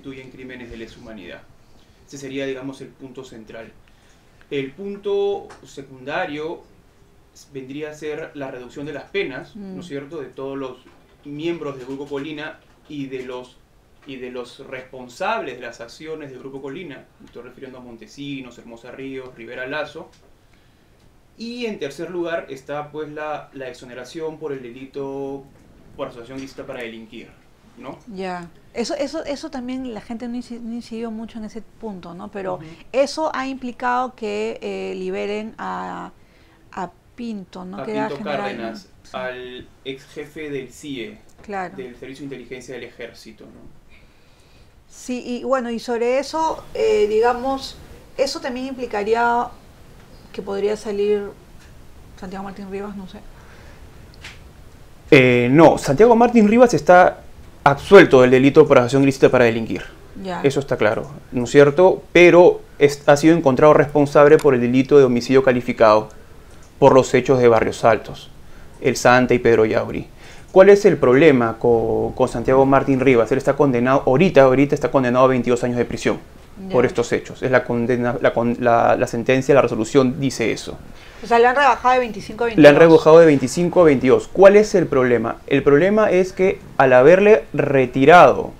constituyen crímenes de lesa humanidad. Ese sería, digamos, el punto central. El punto secundario vendría a ser la reducción de las penas, ¿no es mm. cierto?, de todos los miembros del Grupo Colina y de los y de los responsables de las acciones del Grupo Colina, me estoy refiriendo a Montesinos, Hermosa Ríos, Rivera Lazo, y en tercer lugar está pues la, la exoneración por el delito por asociación lista para delinquir, ¿no? Ya. Eso, eso, eso también la gente no incidió mucho en ese punto, ¿no? Pero eso ha implicado que eh, liberen a, a, Pinto, ¿no? A Pinto Cárdenas, al ex jefe del CIE, del Servicio de Inteligencia del Ejército, ¿no? Sí, y bueno, y sobre eso, eh, digamos, eso también implicaría que podría salir Santiago Martín Rivas, no sé. Eh, no, Santiago Martín Rivas está absuelto del delito por acción ilícita para delinquir. Eso está claro, ¿no es cierto? Pero ha sido encontrado responsable por el delito de homicidio calificado por los hechos de Barrios Altos, el Santa y Pedro Yauri. ¿Cuál es el problema con, Santiago Martín Rivas? Él está condenado, ahorita, ahorita está condenado a 22 años de prisión por estos hechos. Es la, condena, la, la, sentencia, la resolución dice eso. O sea, le han rebajado de 25 a 22. Le han rebajado de 25 a 22. ¿Cuál es el problema? El problema es que al haberle retirado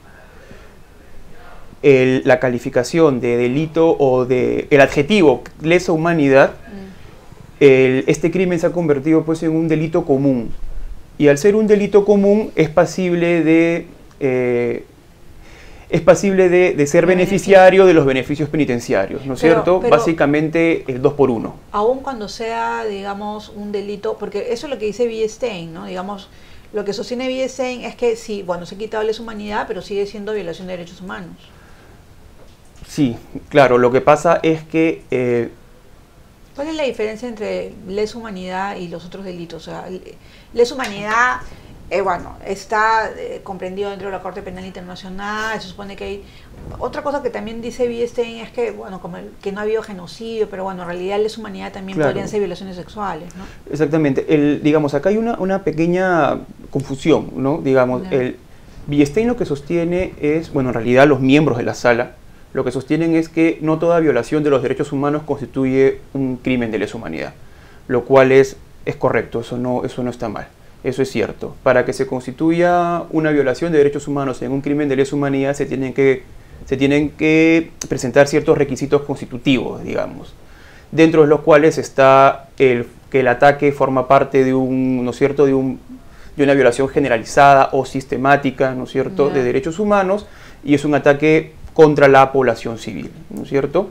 la calificación de delito o de el adjetivo lesa humanidad, mm. este crimen se ha convertido pues en un delito común. Y al ser un delito común es pasible de eh, es pasible de, ser beneficiario de los beneficios penitenciarios, ¿no es cierto? Básicamente el 2 por 1. Aún cuando sea, digamos, un delito, porque eso es lo que dice Biestein, ¿no? Digamos, lo que sostiene Biestein es que sí, bueno, se ha quitado la humanidad, pero sigue siendo violación de derechos humanos. Sí, claro, lo que pasa es que... Eh, ¿Cuál es la diferencia entre lesa humanidad y los otros delitos? O sea, lesa humanidad eh, bueno, está eh, comprendido dentro de la Corte Penal Internacional, se supone que hay... Otra cosa que también dice Biestein es que, bueno, como que no ha habido genocidio, pero bueno, en realidad la humanidad también podrían ser violaciones sexuales, ¿no? Exactamente. El, digamos, acá hay una, una pequeña confusión, ¿no? Digamos, el Biestein lo que sostiene es, bueno, en realidad los miembros de la sala lo que sostienen es que no toda violación de los derechos humanos constituye un crimen de lesa humanidad, lo cual es, es correcto, eso no, eso no está mal. Eso es cierto. Para que se constituya una violación de derechos humanos en un crimen de lesa humanidad se tienen que, se tienen que presentar ciertos requisitos constitutivos, digamos, dentro de los cuales está el, que el ataque forma parte de un, ¿no es cierto?, de, un, de una violación generalizada o sistemática, ¿no es cierto?, de derechos humanos y es un ataque contra la población civil, ¿no es cierto?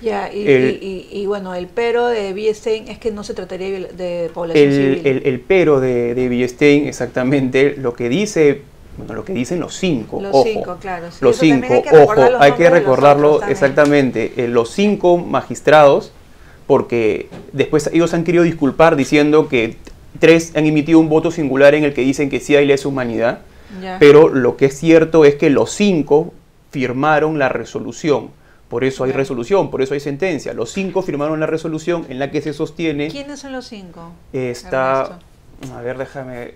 Ya, y, bueno, el pero de Biestein es que no se trataría de población civil. El, pero de, de exactamente, lo que dice, bueno, lo que dicen los cinco, los cinco, claro. los cinco, ojo, hay que recordarlo exactamente, eh, los cinco magistrados, porque después ellos han querido disculpar diciendo que tres han emitido un voto singular en el que dicen que sí hay lesa humanidad, pero lo que es cierto es que los cinco firmaron la resolución por eso hay resolución, por eso hay sentencia. Los cinco firmaron la resolución en la que se sostiene... ¿Quiénes son los cinco? Está... A ver, déjame...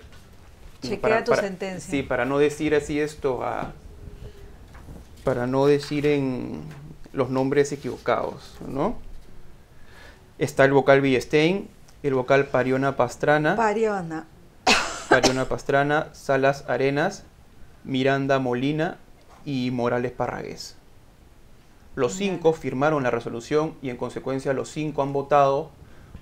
Chequea tu sentencia. Sí, para no decir así esto, para no decir en los nombres equivocados, ¿no? Está el vocal Villestein, el vocal Pariona Pastrana. Pariona. Pariona Pastrana, Salas Arenas, Miranda Molina y Morales Parragués. Los cinco firmaron la resolución y en consecuencia los cinco han votado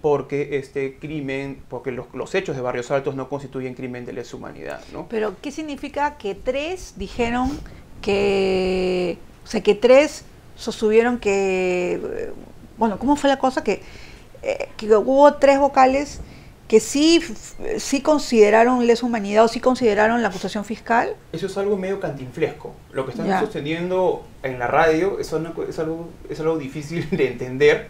porque este crimen, porque los, hechos de Barrios Altos no constituyen crimen de lesa humanidad. ¿no? Pero, ¿qué significa que tres dijeron que, o sea, que tres sostuvieron que, bueno, ¿cómo fue la cosa? Que, eh, que hubo tres vocales que sí, sí consideraron lesa humanidad o sí consideraron la acusación fiscal? Eso es algo medio cantinflesco. Lo que están sosteniendo en la radio es, es, algo, es algo difícil de entender,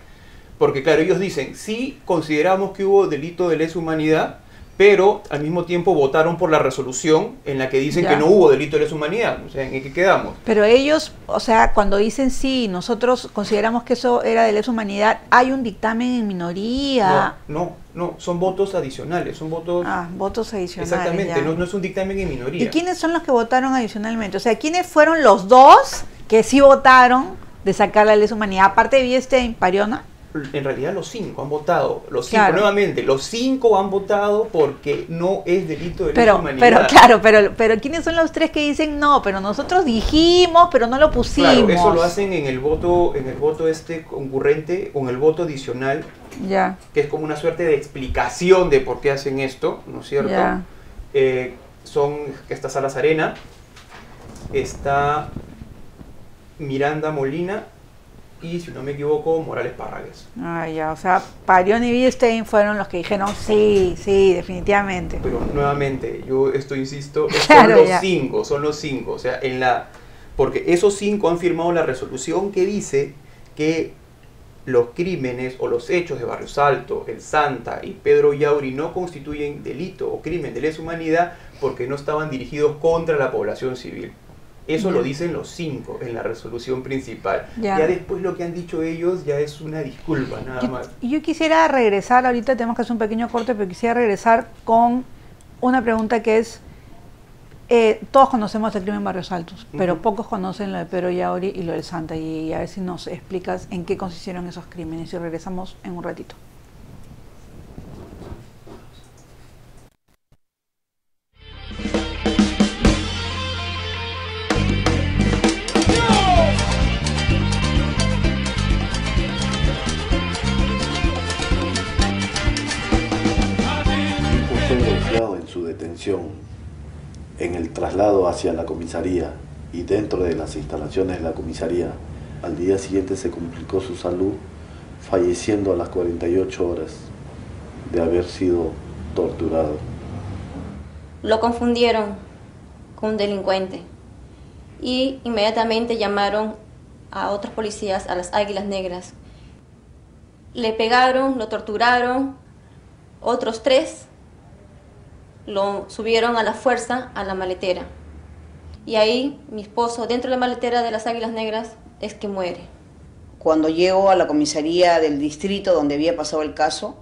porque claro, ellos dicen, sí consideramos que hubo delito de lesa humanidad, pero al mismo tiempo votaron por la resolución en la que dicen que no hubo delito de lesa humanidad. O sea, ¿en qué quedamos? Pero ellos, o sea, cuando dicen sí, nosotros consideramos que eso era de lesa humanidad, hay un dictamen en minoría. No, no, no son votos adicionales, son votos... Ah, votos adicionales. Exactamente, no, no, es un dictamen en minoría. ¿Y quiénes son los que votaron adicionalmente? O sea, ¿quiénes fueron los dos que sí votaron de sacar la lesa humanidad, aparte de Biestein, Pariona, en realidad los cinco han votado, los cinco nuevamente, los cinco han votado porque no es delito de pero, humanidad. Pero claro, pero, pero ¿quiénes son los tres que dicen no? Pero nosotros dijimos, pero no lo pusimos. Claro, eso lo hacen en el voto, en el voto este concurrente, con el voto adicional, ya. que es como una suerte de explicación de por qué hacen esto, ¿no es cierto? Eh, son esta Sala Arena, está Miranda Molina y, si no me equivoco, Morales Parragues. Ah, ya, o sea, Parión y Biestein fueron los que dijeron sí, sí, definitivamente. Pero nuevamente, yo esto insisto, son los cinco, son los cinco, o sea, en la... Porque esos cinco han firmado la resolución que dice que los crímenes o los hechos de Barrio Salto, El Santa y Pedro Yauri no constituyen delito o crimen de lesa humanidad porque no estaban dirigidos contra la población civil. Eso lo dicen los cinco en la resolución principal. Ya. después lo que han dicho ellos ya es una disculpa, nada más. Y yo quisiera regresar, ahorita tenemos que hacer un pequeño corte, pero quisiera regresar con una pregunta que es, eh, todos conocemos el crimen Barrios Altos, pero pocos conocen lo de Pedro Yauri y lo del Santa, y a ver si nos explicas en qué consistieron esos crímenes y regresamos en un ratito. En el traslado hacia la comisaría y dentro de las instalaciones de la comisaría, al día siguiente se complicó su salud, falleciendo a las 48 horas de haber sido torturado. Lo confundieron con un delincuente y inmediatamente llamaron a otros policías, a las Águilas Negras. Le pegaron, lo torturaron, otros tres lo subieron a la fuerza a la maletera. Y ahí mi esposo, dentro de la maletera de las Águilas Negras, es que muere. Cuando llego a la comisaría del distrito donde había pasado el caso,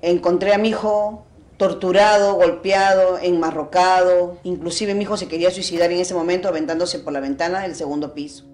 encontré a mi hijo torturado, golpeado, enmarrocado. Inclusive mi hijo se quería suicidar en ese momento aventándose por la ventana del segundo piso.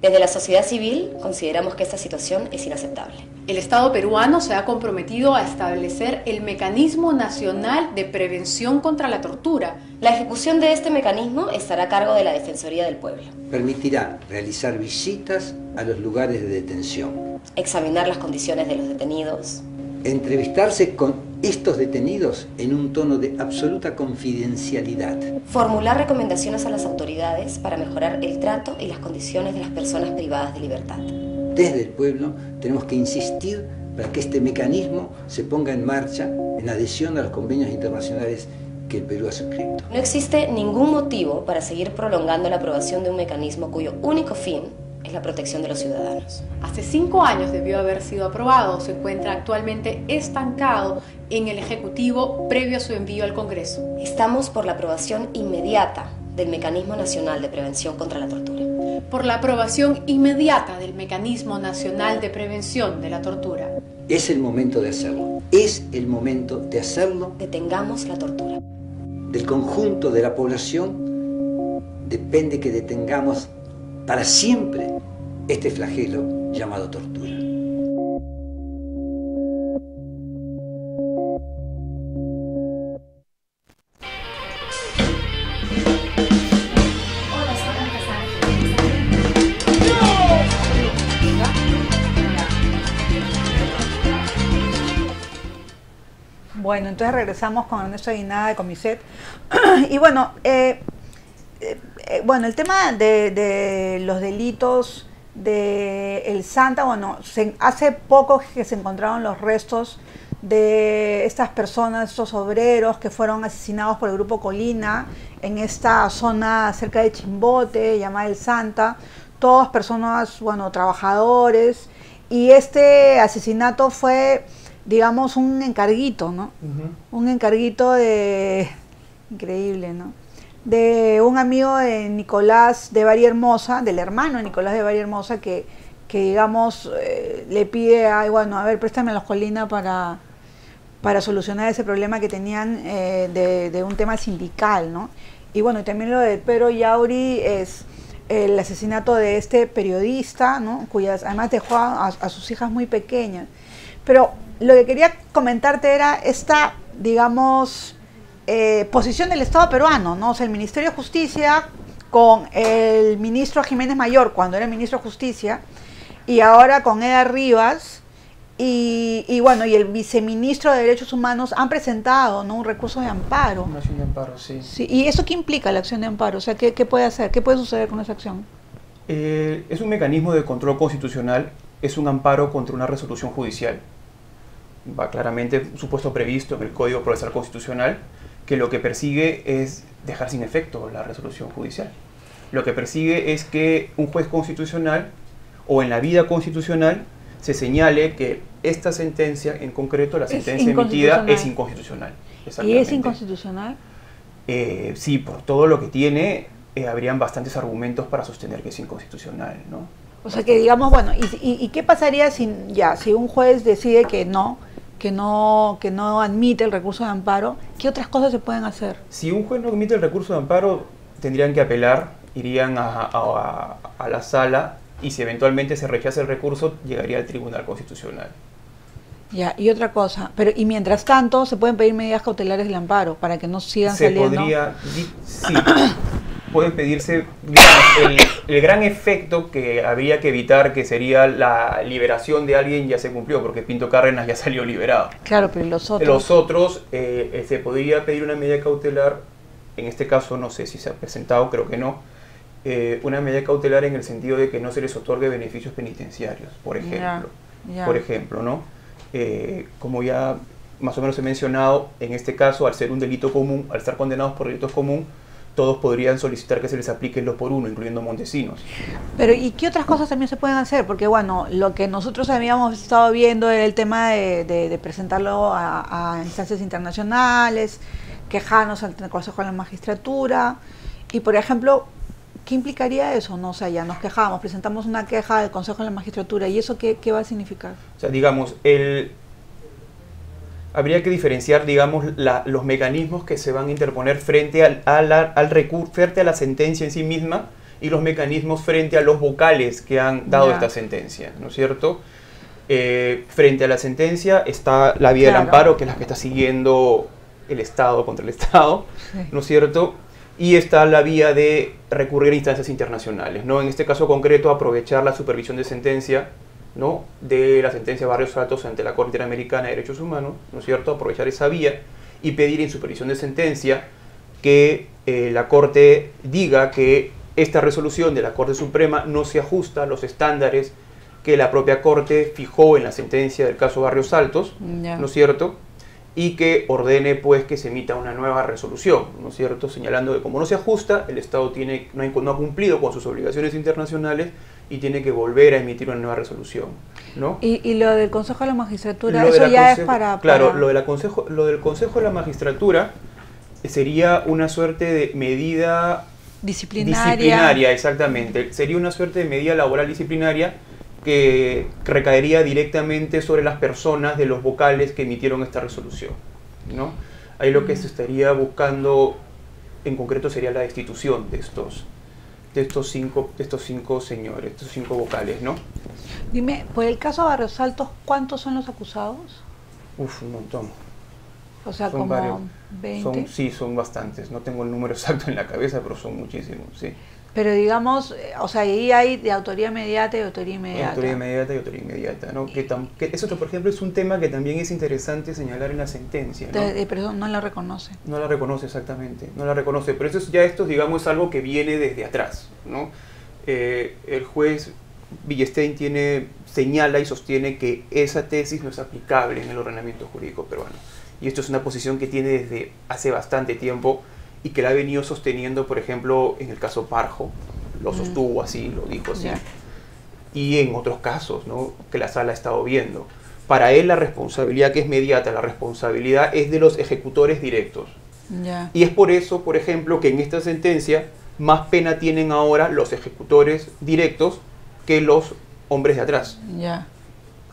Desde la sociedad civil consideramos que esta situación es inaceptable. El Estado peruano se ha comprometido a establecer el Mecanismo Nacional de Prevención contra la Tortura. La ejecución de este mecanismo estará a cargo de la Defensoría del Pueblo. Permitirá realizar visitas a los lugares de detención. Examinar las condiciones de los detenidos. Entrevistarse con estos detenidos en un tono de absoluta confidencialidad. Formular recomendaciones a las autoridades para mejorar el trato y las condiciones de las personas privadas de libertad. Desde el pueblo tenemos que insistir para que este mecanismo se ponga en marcha en adhesión a los convenios internacionales que el Perú ha suscrito. No existe ningún motivo para seguir prolongando la aprobación de un mecanismo cuyo único fin es la protección de los ciudadanos. Hace cinco años debió haber sido aprobado, se encuentra actualmente estancado en el Ejecutivo previo a su envío al Congreso. Estamos por la aprobación inmediata del Mecanismo Nacional de Prevención contra la Tortura. Por la aprobación inmediata del Mecanismo Nacional de Prevención de la Tortura. Es el momento de hacerlo. Es el momento de hacerlo. Detengamos la tortura. Del conjunto de la población depende que detengamos para siempre este flagelo llamado tortura. Bueno, entonces regresamos con Ernesto Aguinada de Comiset. y bueno, eh, eh, bueno, el tema de, los delitos de El Santa, bueno, hace poco que se encontraron los restos de estas personas, estos obreros que fueron asesinados por el grupo Colina en esta zona cerca de Chimbote, llamada El Santa, todas personas, bueno, trabajadores, y este asesinato fue, digamos, un encarguito, ¿no? Un encarguito de... increíble, ¿no? De un amigo de Nicolás de Varia Hermosa, del hermano de Nicolás de Varia Hermosa, que, que digamos, eh, le pide, a, bueno, a ver, préstame las colinas para, para solucionar ese problema que tenían eh, de, un tema sindical, ¿no? Y bueno, también lo de Pedro Yauri es, el asesinato de este periodista, ¿no? cuyas además dejó a sus hijas muy pequeñas. Pero lo que quería comentarte era esta, digamos, eh, posición del Estado peruano, ¿no? O sea, el Ministerio de Justicia con el ministro Jiménez Mayor, cuando era ministro de Justicia, y ahora con Eda Rivas, y, bueno, y el viceministro de Derechos Humanos han presentado ¿no? un recurso de amparo. Una acción de amparo, sí. sí. ¿Y eso qué implica la acción de amparo? O sea, ¿qué, puede hacer? ¿Qué puede suceder con esa acción? Eh, es un mecanismo de control constitucional, es un amparo contra una resolución judicial. Va claramente supuesto previsto en el Código Procesal Constitucional que lo que persigue es dejar sin efecto la resolución judicial. Lo que persigue es que un juez constitucional o en la vida constitucional se señale que esta sentencia en concreto, la sentencia emitida, es inconstitucional. ¿Y es inconstitucional? Eh, sí, por todo lo que tiene, eh, habrían bastantes argumentos para sostener que es inconstitucional, ¿no? O sea que digamos, bueno, ¿y, qué pasaría si, ya, si un juez decide que no, que no, que no admite el recurso de amparo, ¿qué otras cosas se pueden hacer? Si un juez no admite el recurso de amparo, tendrían que apelar, irían a, la sala y si eventualmente se rechaza el recurso, llegaría al Tribunal Constitucional. Ya, y otra cosa, pero y mientras tanto se pueden pedir medidas cautelares del amparo para que no sigan se Podría, sí, pueden pedirse, el, gran efecto que habría que evitar, que sería la liberación de alguien, ya se cumplió, porque Pinto Cárdenas ya salió liberado. Claro, pero los otros... Los otros, eh, eh, se podría pedir una medida cautelar, en este caso no sé si se ha presentado, creo que no, eh, una medida cautelar en el sentido de que no se les otorgue beneficios penitenciarios, por ejemplo. Por ejemplo, ¿no? como ya más o menos he mencionado, en este caso, al ser un delito común, al estar condenados por delitos comunes, todos podrían solicitar que se les aplique los por uno, incluyendo Montesinos. Pero ¿y qué otras cosas también se pueden hacer? Porque bueno, lo que nosotros habíamos estado viendo era el tema de, presentarlo a, instancias internacionales, quejarnos ante el Consejo de la Magistratura, y por ejemplo, ¿qué implicaría eso? No, o sea, ya nos quejamos, presentamos una queja del Consejo de la Magistratura, ¿y eso qué, qué va a significar? O sea, digamos, el, habría que diferenciar, digamos, los mecanismos que se van a interponer frente al, al, recurso, frente a la sentencia en sí misma y los mecanismos frente a los vocales que han dado esta sentencia, ¿no es cierto? Eh, frente a la sentencia está la vía del amparo, que es la que está siguiendo el Estado contra el Estado, ¿no es cierto? Y está la vía de recurrir a instancias internacionales, ¿no? En este caso concreto, aprovechar la supervisión de sentencia ¿no? de la sentencia de Barrios Altos ante la Corte Interamericana de Derechos Humanos, ¿no es cierto?, aprovechar esa vía y pedir en supervisión de sentencia que eh, la Corte diga que esta resolución de la Corte Suprema no se ajusta a los estándares que la propia Corte fijó en la sentencia del caso Barrios Altos, ¿no es cierto?, y que ordene pues que se emita una nueva resolución, ¿no es cierto?, señalando que como no se ajusta, el Estado tiene, no, no ha cumplido con sus obligaciones internacionales y tiene que volver a emitir una nueva resolución. ¿no? ¿Y, lo del Consejo de la Magistratura, eso ya es para, Claro, Lo, de la consejo, lo del Consejo de la Magistratura sería una suerte de medida disciplinaria. disciplinaria. exactamente. Sería una suerte de medida laboral disciplinaria que recaería directamente sobre las personas de los vocales que emitieron esta resolución. ¿no? Ahí lo que se estaría buscando en concreto sería la destitución de estos de estos cinco, de estos cinco señores, estos cinco vocales, ¿no? Dime, por el caso de Barrios Altos, ¿cuántos son los acusados? Uf, un montón. O sea, como 20. sí, son bastantes. No tengo el número exacto en la cabeza, pero son muchísimos, sí. Pero digamos, eh, o sea, ahí hay de autoría inmediata y autoría inmediata. Autoría inmediata y autoría inmediata, ¿no? Que, eso, por ejemplo, es un tema que también es interesante señalar en la sentencia, ¿no? Eh, pero no la reconoce. No la reconoce, exactamente, no la reconoce. Pero eso ya esto, digamos, es algo que viene desde atrás, ¿no? Eh, el juez Villestein tiene, señala y sostiene que esa tesis no es aplicable en el ordenamiento jurídico peruano. Y esto es una posición que tiene desde hace bastante tiempo y que la ha venido sosteniendo, por ejemplo, en el caso Parjo, lo mm. sostuvo así, lo dijo así, y en otros casos ¿no? que la sala ha estado viendo. Para él la responsabilidad que es mediata, la responsabilidad es de los ejecutores directos. Y es por eso, por ejemplo, que en esta sentencia más pena tienen ahora los ejecutores directos que los hombres de atrás.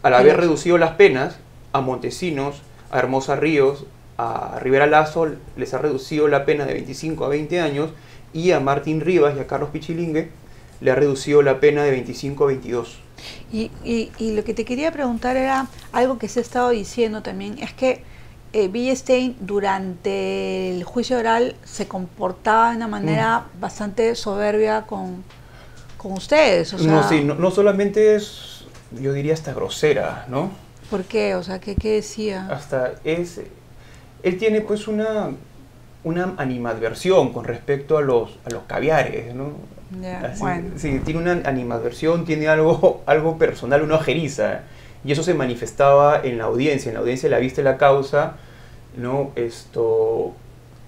Al haber reducido las penas a Montesinos, a Hermosa Ríos, a Rivera Lazo les ha reducido la pena de 25 a 20 años y a Martín Rivas y a Carlos Pichilingue le ha reducido la pena de 25 a 22. Y, y, y lo que te quería preguntar era algo que se ha estado diciendo también, es que eh, Stein durante el juicio oral se comportaba de una manera Mm. bastante soberbia con, con ustedes. O sea, no, sí, no, no solamente es, yo diría hasta grosera, ¿no? ¿Por qué? O sea, ¿qué, qué decía? Hasta es, él tiene pues una, una animadversión con respecto a los, a los caviares, ¿no? Ya, Así, bueno. Sí, tiene una animadversión, tiene algo, algo personal, una ojeriza. Y eso se manifestaba en la audiencia. En la audiencia de la vista y la causa, ¿no? Esto,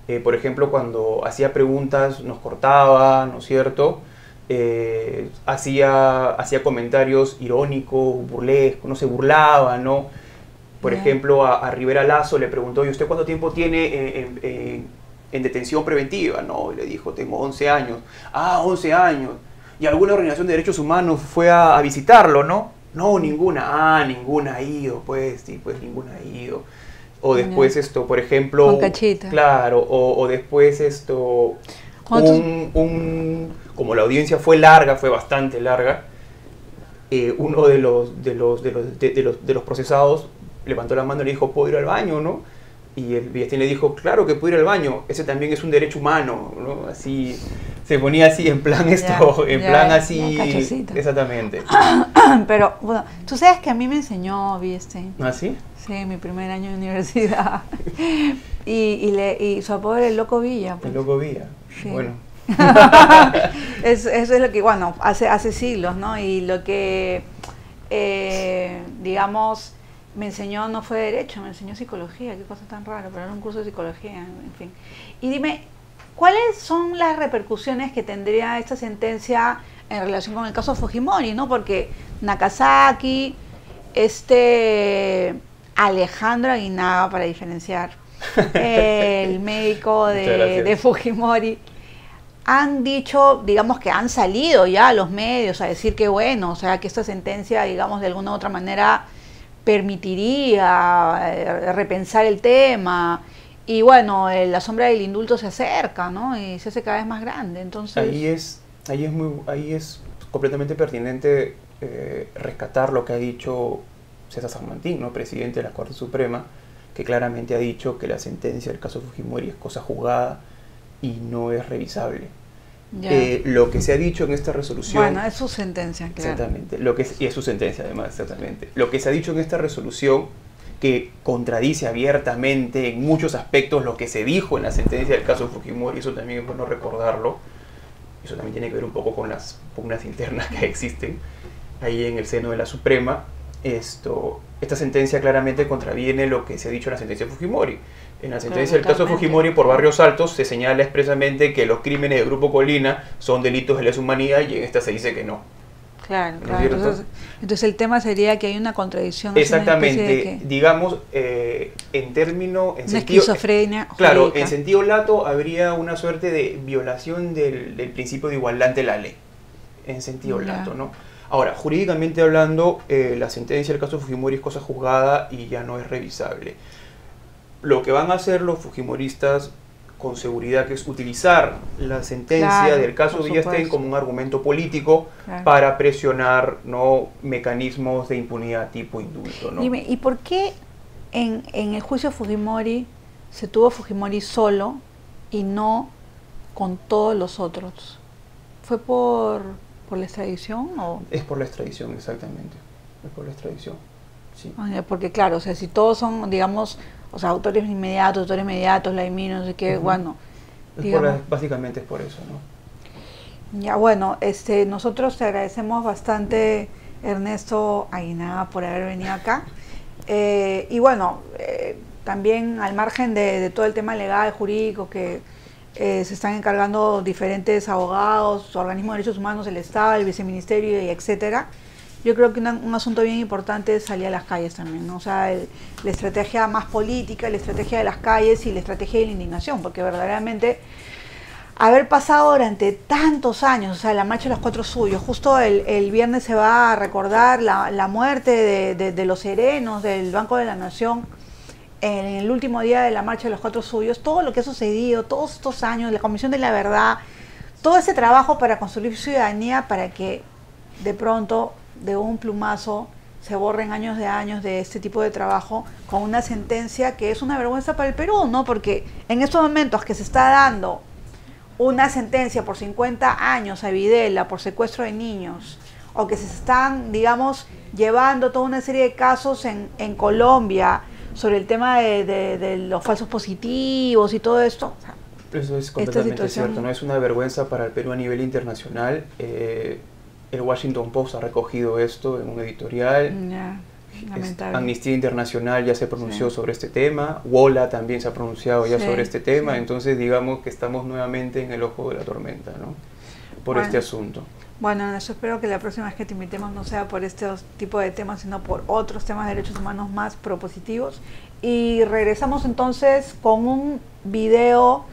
eh, por ejemplo, cuando hacía preguntas, nos cortaba, ¿no es cierto? Eh, hacía, hacía comentarios irónicos, burlescos, no se burlaba, ¿no? Por ejemplo, a, a Rivera Lazo le preguntó, ¿y usted cuánto tiempo tiene en, en- en- en detención preventiva? No, y le dijo, tengo 11 años. Ah, 11 años. ¿Y alguna organización de derechos humanos fue a, a visitarlo, no? No, ninguna. Ah, ninguna ha ido, pues, sí, pues ninguna ha ido. O después esto, por ejemplo... Con cachita. Claro, o, o después esto... Un, un- como la audiencia fue larga, fue bastante larga, eh, uno de los, de, los, de, los, de, de los, de los procesados levantó la mano y le dijo, ¿puedo ir al baño, no? Y el Villestín le dijo, claro que puedo ir al baño, ese también es un derecho humano, ¿no? Así, se ponía así en plan esto, en plan así, exactamente. Pero, bueno, tú sabes que a mí me enseñó Biestein. ¿Ah, sí? Sí, mi primer año de universidad. y, y, le, y su apodo era el Loco Villa. pues. El loco Villa. Sí. Bueno, Es- eso es lo que, bueno, hace, hace siglos, ¿no? Y lo que, eh, digamos, me enseñó no fue derecho, me enseñó psicología, qué cosa tan rara, pero era un curso de psicología, en fin. Y dime, ¿cuáles son las repercusiones que tendría esta sentencia en relación con el caso Fujimori, ¿no? Porque Nakazaki, este Alejandro Aguinaga, para diferenciar, el médico de, de Fujimori, han dicho, digamos que han salido ya a los medios a decir que bueno, o sea, que esta sentencia, digamos, de alguna u otra manera permitiría eh, repensar el tema. Y bueno, eh, la sombra del indulto se acerca, ¿no? Y se hace cada vez más grande. Entonces, ahí es, ahí es, muy, ahí es completamente pertinente eh, rescatar lo que ha dicho César San Martín, ¿no? presidente de la Corte Suprema, que claramente ha dicho que la sentencia del caso Fujimori es cosa jugada y no es revisable. Eh, lo que se ha dicho en esta resolución... bueno, es su sentencia, claro. Exactamente, lo que es, y es su sentencia además, exactamente. Lo que se ha dicho en esta resolución, que contradice abiertamente en muchos aspectos lo que se dijo en la sentencia del caso Fujimori, eso también es bueno recordarlo, eso también tiene que ver un poco con las pugnas internas que existen ahí en el seno de la Suprema. Esto, esta sentencia claramente contraviene lo que se ha dicho en la sentencia de Fujimori. En la sentencia del caso. Fujimori por Barrios Altos se señala expresamente que los crímenes del Grupo Colina son delitos de lesa humanidad y en esta se dice que no. Claro, ¿No es claro. Entonces, entonces el tema sería que hay una contradicción. una de Exactamente, digamos, eh, en término, en una sentido, esquizofrenia. claro, jurídica. en sentido lato habría una suerte de violación del, del principio de igualdad ante la ley, en sentido Ya. lato, ¿no? Ahora, jurídicamente hablando, eh, la sentencia del caso Fujimori es cosa juzgada y ya no es revisable. Lo que van a hacer los fujimoristas con seguridad que es utilizar la sentencia Claro, del caso supuesto. como un argumento político Claro. para presionar no mecanismos de impunidad tipo indulto, ¿no? Dime, ¿y por qué en, en el juicio Fujimori se tuvo Fujimori solo y no con todos los otros? ¿Fue por, por la extradición o...? Es por la extradición, exactamente. Es por la extradición. Sí. Porque claro, o sea, si todos son, digamos, o sea, autores inmediatos, autores inmediatos, la no sé qué, bueno, Es digamos. básicamente es por eso, ¿no? Ya bueno, este, nosotros te agradecemos bastante, Ernesto Aguinaga, por haber venido acá. Eh, y bueno, eh, también al margen de, de todo el tema legal, jurídico, que eh, se están encargando diferentes abogados, organismos de derechos humanos, el Estado, el viceministerio y etcétera. Yo creo que un asunto bien importante es salir a las calles también, ¿no? O sea, el- la estrategia más política, la estrategia de las calles y la estrategia de la indignación, porque verdaderamente haber pasado durante tantos años, o sea, la marcha de los cuatro suyos, justo el, el viernes se va a recordar la, la muerte de- de los serenos del Banco de la Nación en el último día de la marcha de los cuatro suyos, todo lo que ha sucedido, todos estos años, la Comisión de la Verdad, todo ese trabajo para construir ciudadanía para que de pronto, de un plumazo, se borren años de años de este tipo de trabajo con una sentencia que es una vergüenza para el Perú, ¿no? Porque en estos momentos que se está dando una sentencia por 50 años a Videla por secuestro de niños, o que se están, digamos, llevando toda una serie de casos en, en Colombia sobre el tema de, los falsos positivos y todo esto. Eso es completamente cierto, ¿no? Es una vergüenza para el Perú a nivel internacional. Eh, el Washington Post ha recogido esto en un editorial. Amnistía Internacional ya se pronunció sobre este tema, WOLA también se ha pronunciado ya sobre este tema, entonces digamos que estamos nuevamente en el ojo de la tormenta, ¿no? Por este asunto. Bueno, yo espero que la próxima vez que te invitemos no sea por este tipo de temas, sino por otros temas de derechos humanos más propositivos. Y regresamos entonces con un video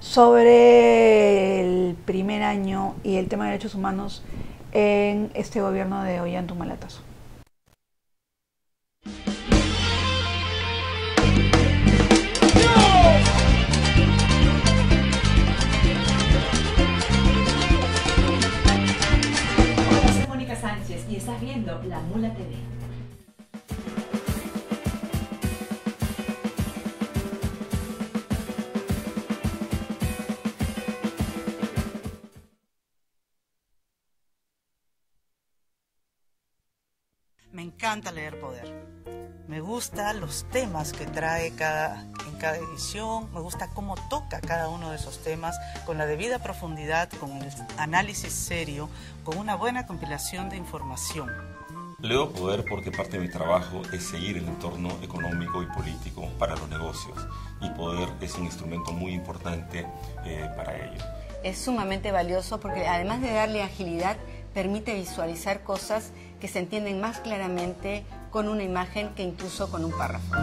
sobre el primer año y el tema de derechos humanos en este gobierno de Ollantumala-Tazo. Mónica Sánchez y estás viendo La Mula TV. Encanta leer Poder. Me gustan los temas que trae cada, en cada edición, me gusta cómo toca cada uno de esos temas con la debida profundidad, con el análisis serio, con una buena compilación de información. Leo Poder porque parte de mi trabajo es seguir el entorno económico y político para los negocios y Poder es un instrumento muy importante eh, para ello. Es sumamente valioso porque además de darle agilidad, permite visualizar cosas que se entienden más claramente con una imagen que incluso con un párrafo.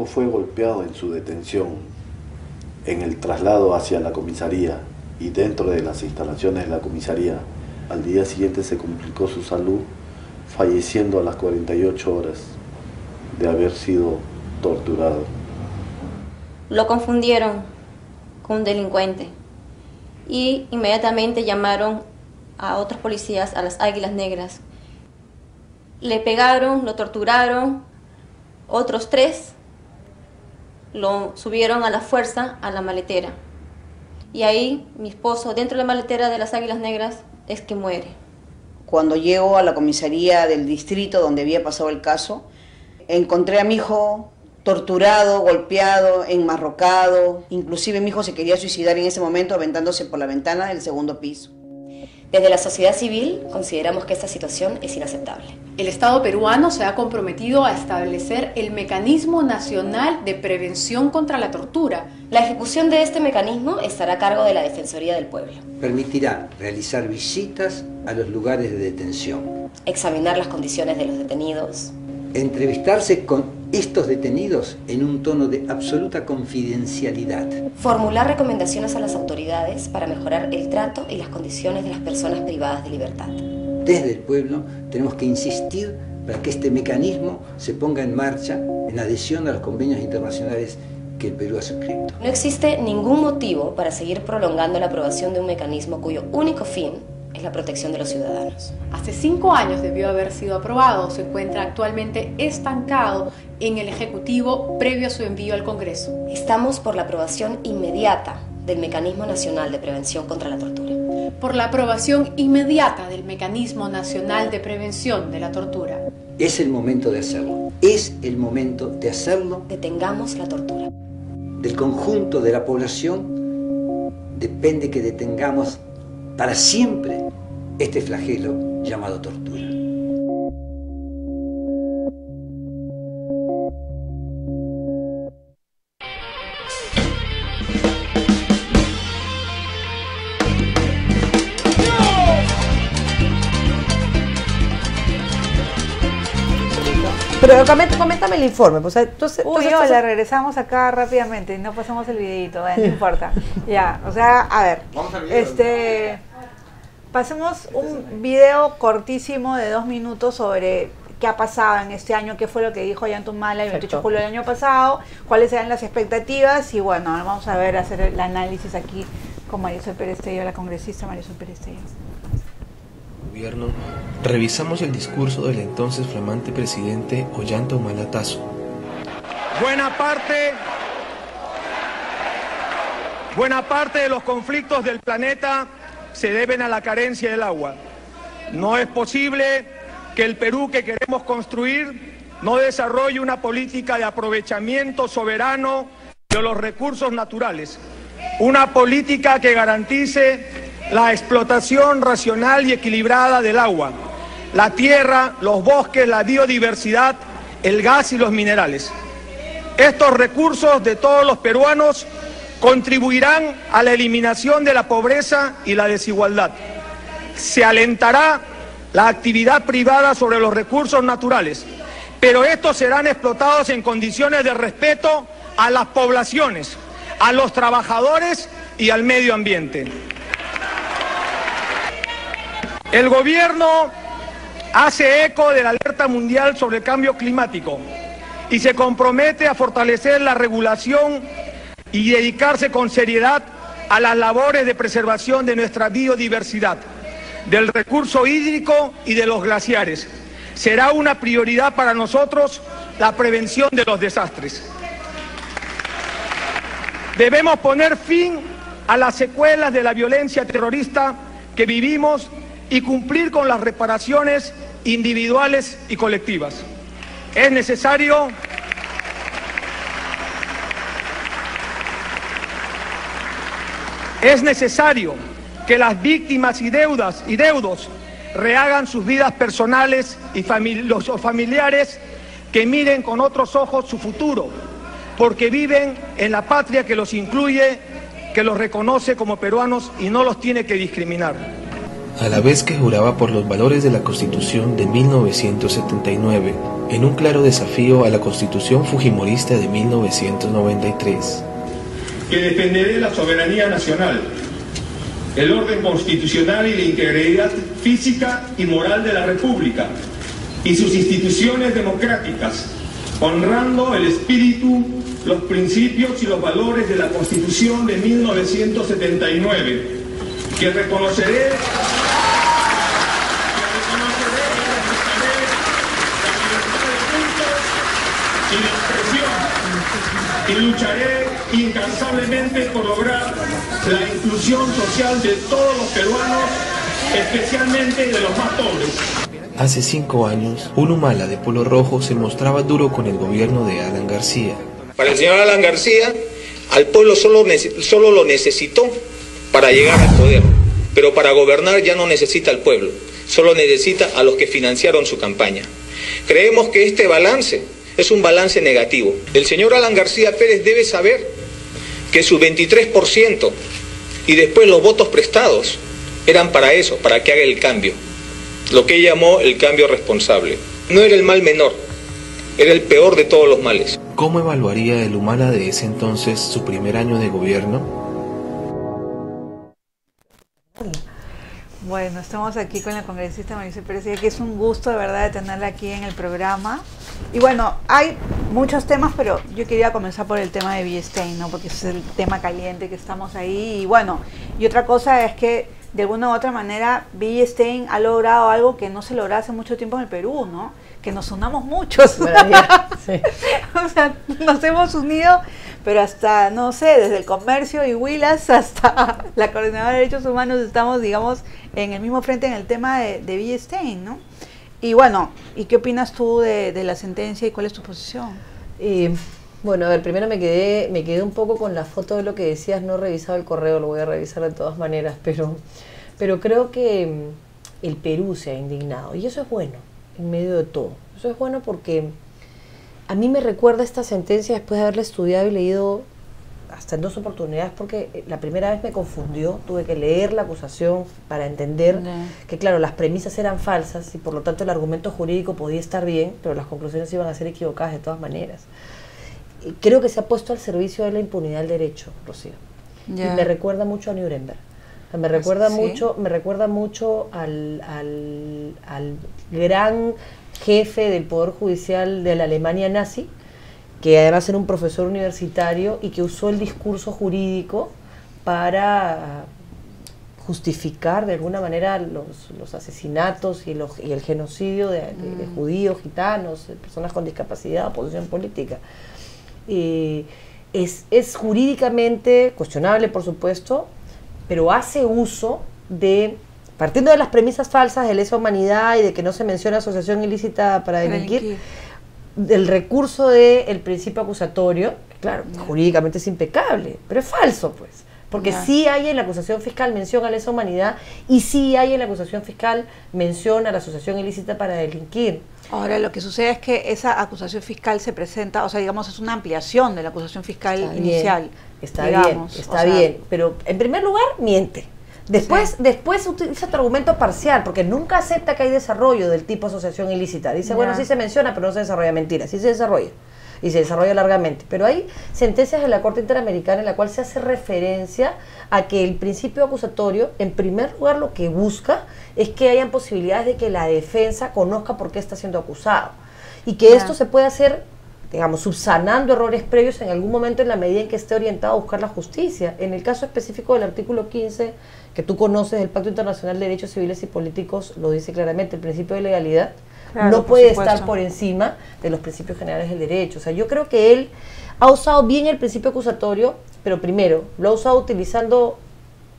Hijo fue golpeado en su detención, en el traslado hacia la comisaría y dentro de las instalaciones de la comisaría. Al día siguiente se complicó su salud, falleciendo a las 48 horas de haber sido torturado. Lo confundieron con un delincuente y inmediatamente llamaron a otros policías, a las Águilas Negras. Le pegaron, lo torturaron, otros tres lo subieron a la fuerza a la maletera. Y ahí mi esposo, dentro de la maletera de las Águilas Negras, es que muere. Cuando llego a la comisaría del distrito donde había pasado el caso, encontré a mi hijo torturado, golpeado, enmarrocado. Inclusive mi hijo se quería suicidar en ese momento aventándose por la ventana del segundo piso. Desde la sociedad civil consideramos que esta situación es inaceptable. El Estado peruano se ha comprometido a establecer el Mecanismo Nacional de Prevención contra la Tortura. La ejecución de este mecanismo estará a cargo de la Defensoría del Pueblo. Permitirá realizar visitas a los lugares de detención. Examinar las condiciones de los detenidos. Entrevistarse con estos detenidos en un tono de absoluta confidencialidad. Formular recomendaciones a las autoridades para mejorar el trato y las condiciones de las personas privadas de libertad. Desde el pueblo tenemos que insistir para que este mecanismo se ponga en marcha en adhesión a los convenios internacionales que el Perú ha suscrito. No existe ningún motivo para seguir prolongando la aprobación de un mecanismo cuyo único fin es la protección de los ciudadanos. Hace cinco años debió haber sido aprobado, se encuentra actualmente estancado en el Ejecutivo previo a su envío al Congreso. Estamos por la aprobación inmediata del Mecanismo Nacional de Prevención contra la Tortura. Por la aprobación inmediata del Mecanismo Nacional de Prevención de la Tortura. Es el momento de hacerlo. Es el momento de hacerlo. Detengamos la tortura. Del conjunto de la población depende que detengamos para siempre este flagelo llamado tortura. Pero coméntame el informe. Pues, entonces, Uy, hola, regresamos acá rápidamente, no pasamos el videito, no importa. ya, o sea, a ver. este, pasemos un video cortísimo de dos minutos sobre qué ha pasado en este año, qué fue lo que dijo Yantumala el 28 de julio del año pasado, cuáles eran las expectativas y bueno, vamos a ver, hacer el análisis aquí con Marisol Pérez Tello, la congresista Marisol Pérez Tello. Gobierno, revisamos el discurso del entonces flamante presidente Ollanta Humala Buena parte, buena parte de los conflictos del planeta se deben a la carencia del agua. No es posible que el Perú que queremos construir no desarrolle una política de aprovechamiento soberano de los recursos naturales, una política que garantice la explotación racional y equilibrada del agua, la tierra, los bosques, la biodiversidad, el gas y los minerales. Estos recursos de todos los peruanos contribuirán a la eliminación de la pobreza y la desigualdad. Se alentará la actividad privada sobre los recursos naturales, pero estos serán explotados en condiciones de respeto a las poblaciones, a los trabajadores y al medio ambiente. El gobierno hace eco de la alerta mundial sobre el cambio climático y se compromete a fortalecer la regulación y dedicarse con seriedad a las labores de preservación de nuestra biodiversidad, del recurso hídrico y de los glaciares. Será una prioridad para nosotros la prevención de los desastres. Debemos poner fin a las secuelas de la violencia terrorista que vivimos y cumplir con las reparaciones individuales y colectivas. Es necesario Es necesario que las víctimas y deudas y deudos rehagan sus vidas personales y los familiares que miren con otros ojos su futuro, porque viven en la patria que los incluye, que los reconoce como peruanos y no los tiene que discriminar a la vez que juraba por los valores de la Constitución de 1979, en un claro desafío a la Constitución Fujimorista de 1993. Que defenderé la soberanía nacional, el orden constitucional y la integridad física y moral de la República y sus instituciones democráticas, honrando el espíritu, los principios y los valores de la Constitución de 1979, que reconoceré y lucharé incansablemente por lograr la inclusión social de todos los peruanos, especialmente de los más pobres. Hace cinco años, un Humala de polo rojo se mostraba duro con el gobierno de Alan García. Para el señor Alan García, al pueblo solo, solo lo necesitó para llegar al poder, pero para gobernar ya no necesita al pueblo, solo necesita a los que financiaron su campaña. Creemos que este balance es un balance negativo. El señor Alan García Pérez debe saber que su 23% y después los votos prestados eran para eso, para que haga el cambio, lo que llamó el cambio responsable. No era el mal menor, era el peor de todos los males. ¿Cómo evaluaría el Humala de ese entonces su primer año de gobierno? Bueno, estamos aquí con la congresista Mauricio Pérez, que es un gusto de verdad de tenerla aquí en el programa. Y bueno, hay muchos temas, pero yo quería comenzar por el tema de Billestein, ¿no? Porque es el tema caliente que estamos ahí. Y bueno, y otra cosa es que de alguna u otra manera Billestein ha logrado algo que no se logra hace mucho tiempo en el Perú, ¿no? Que nos unamos muchos. o sea, nos hemos unido, pero hasta, no sé, desde el comercio y Willas hasta la Coordinadora de Derechos Humanos estamos, digamos, en el mismo frente en el tema de, de Billestein, ¿no? Y bueno, ¿y qué opinas tú de, la sentencia y cuál es tu posición? Bueno, a ver, primero me quedé, me quedé un poco con la foto de lo que decías, no he revisado el correo, lo voy a revisar de todas maneras, pero, pero creo que el Perú se ha indignado y eso es bueno, en medio de todo. Eso es bueno porque a mí me recuerda esta sentencia después de haberla estudiado y leído hasta en dos oportunidades porque la primera vez me confundió, tuve que leer la acusación para entender que claro, las premisas eran falsas y por lo tanto el argumento jurídico podía estar bien, pero las conclusiones iban a ser equivocadas de todas maneras. Y creo que se ha puesto al servicio de la impunidad del derecho, Rocío. Y me recuerda mucho a Nuremberg. Me recuerda mucho, me recuerda mucho al, al, al gran jefe del Poder Judicial de la Alemania nazi, que además era un profesor universitario y que usó el discurso jurídico para justificar de alguna manera los, los asesinatos y, los, y, el genocidio de, mm. judíos, gitanos, de personas con discapacidad, oposición política. es, es jurídicamente cuestionable, por supuesto, pero hace uso de partiendo de las premisas falsas de lesa humanidad y de que no se menciona asociación ilícita para delinquir, del recurso del principio acusatorio, claro, jurídicamente es impecable, pero es falso, pues. Porque sí hay en la acusación fiscal mención a lesa humanidad y sí hay en la acusación fiscal mención a la asociación ilícita para delinquir. Ahora, lo que sucede es que esa acusación fiscal se presenta, o sea, digamos, es una ampliación de la acusación fiscal inicial. Está bien, está bien, pero en primer lugar, miente. Después, después utiliza otro argumento parcial, porque nunca acepta que hay desarrollo del tipo asociación ilícita. Dice, bueno, sí se menciona, pero no se desarrolla mentira. Sí se desarrolla. Y se desarrolla largamente. Pero hay sentencias de la Corte Interamericana en la cual se hace referencia a que el principio acusatorio, en primer lugar, lo que busca es que hayan posibilidades de que la defensa conozca por qué está siendo acusado. Y que esto se puede hacer digamos, subsanando errores previos en algún momento en la medida en que esté orientado a buscar la justicia. En el caso específico del artículo 15 que tú conoces del Pacto Internacional de Derechos Civiles y Políticos, lo dice claramente, el principio de legalidad no puede estar por encima de los principios generales del derecho. O sea, yo creo que él ha usado bien el principio acusatorio, pero primero, lo ha usado utilizando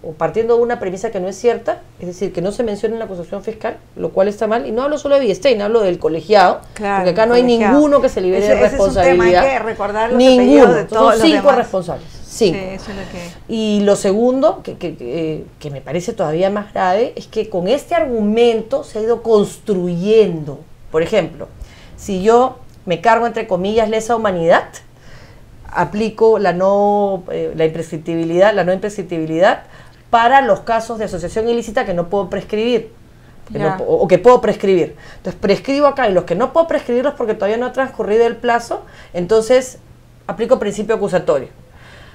o partiendo de una premisa que no es cierta, es decir, que no se menciona en la acusación fiscal, lo cual está mal, y no hablo solo de Biestein, hablo del colegiado, porque acá no hay ninguno que se libere de responsabilidad. hay que recordar ninguno, de todos son cinco responsables. Sí, eso es lo que... Y lo segundo, que, que, que, me parece todavía más grave, es que con este argumento se ha ido construyendo. Por ejemplo, si yo me cargo, entre comillas, lesa humanidad, aplico la no eh, la imprescriptibilidad, la no imprescriptibilidad para los casos de asociación ilícita que no puedo prescribir. o, que puedo prescribir. Entonces prescribo acá y los que no puedo prescribirlos porque todavía no ha transcurrido el plazo, entonces aplico principio acusatorio.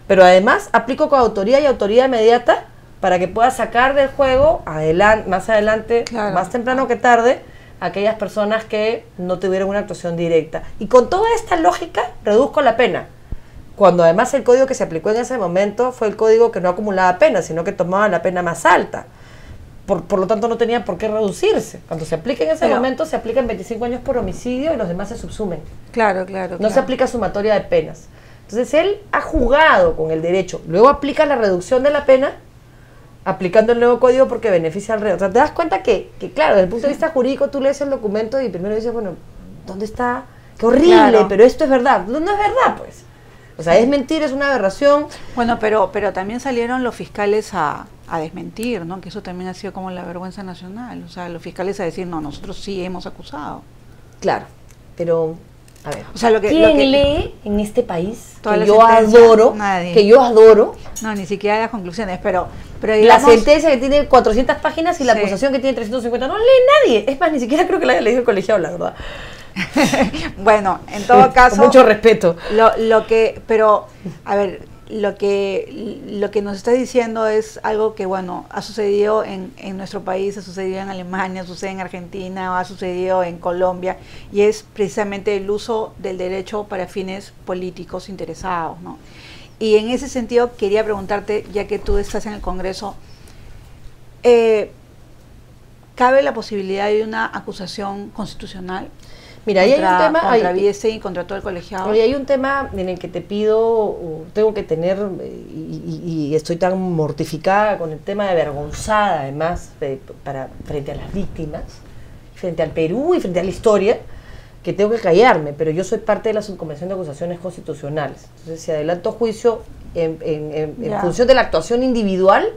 Pero además aplico con autoría y autoría inmediata para que pueda sacar del juego adelante, más adelante, más temprano que tarde, aquellas personas que no tuvieron una actuación directa. Y con toda esta lógica reduzco la pena cuando además el código que se aplicó en ese momento fue el código que no acumulaba pena, sino que tomaba la pena más alta. Por, por lo tanto, no tenía por qué reducirse. Cuando se aplica en ese momento, se aplican 25 años por homicidio y los demás se subsumen. Claro, claro. No se aplica sumatoria de penas. Entonces, él ha jugado con el derecho. Luego aplica la reducción de la pena aplicando el nuevo código porque beneficia al reo. O sea, te das cuenta que, que claro, desde el punto de vista jurídico, tú lees el documento y primero dices, bueno, ¿dónde está? Qué horrible, pero esto es verdad. No, no es verdad, pues. O sea, es mentir, es una aberración. Bueno, pero, pero también salieron los fiscales a, desmentir, ¿no? Que eso también ha sido como la vergüenza nacional. O sea, los fiscales a decir, no, nosotros sí hemos acusado. Claro, pero a ver, o sea, lo que, ¿quién lee en este país que yo adoro, nadie. que yo adoro? No, ni siquiera las conclusiones, pero, pero la sentencia que tiene 400 páginas y la acusación que tiene 350, no lee nadie. Es más, ni siquiera creo que la haya leído el colegiado, la verdad. bueno, en todo caso. mucho respeto. Lo, lo que, pero, a ver, lo que, lo que nos está diciendo es algo que, bueno, ha sucedido en, en nuestro país, ha sucedido en Alemania, sucede en Argentina, ha sucedido en Colombia, y es precisamente el uso del derecho para fines políticos interesados, ¿no? Y en ese sentido quería preguntarte, ya que tú estás en el Congreso, eh, ¿cabe la posibilidad de una acusación constitucional? Mira, ahí hay un tema. Contra hay, y contra todo el colegiado. hay un tema en el que te pido, tengo que tener, y, estoy tan mortificada con el tema de avergonzada, además, para, frente a las víctimas, frente al Perú y frente a la historia, que tengo que callarme, pero yo soy parte de la subconvención de acusaciones constitucionales. Entonces, si adelanto juicio en, en- en- en Ya. función de la actuación individual,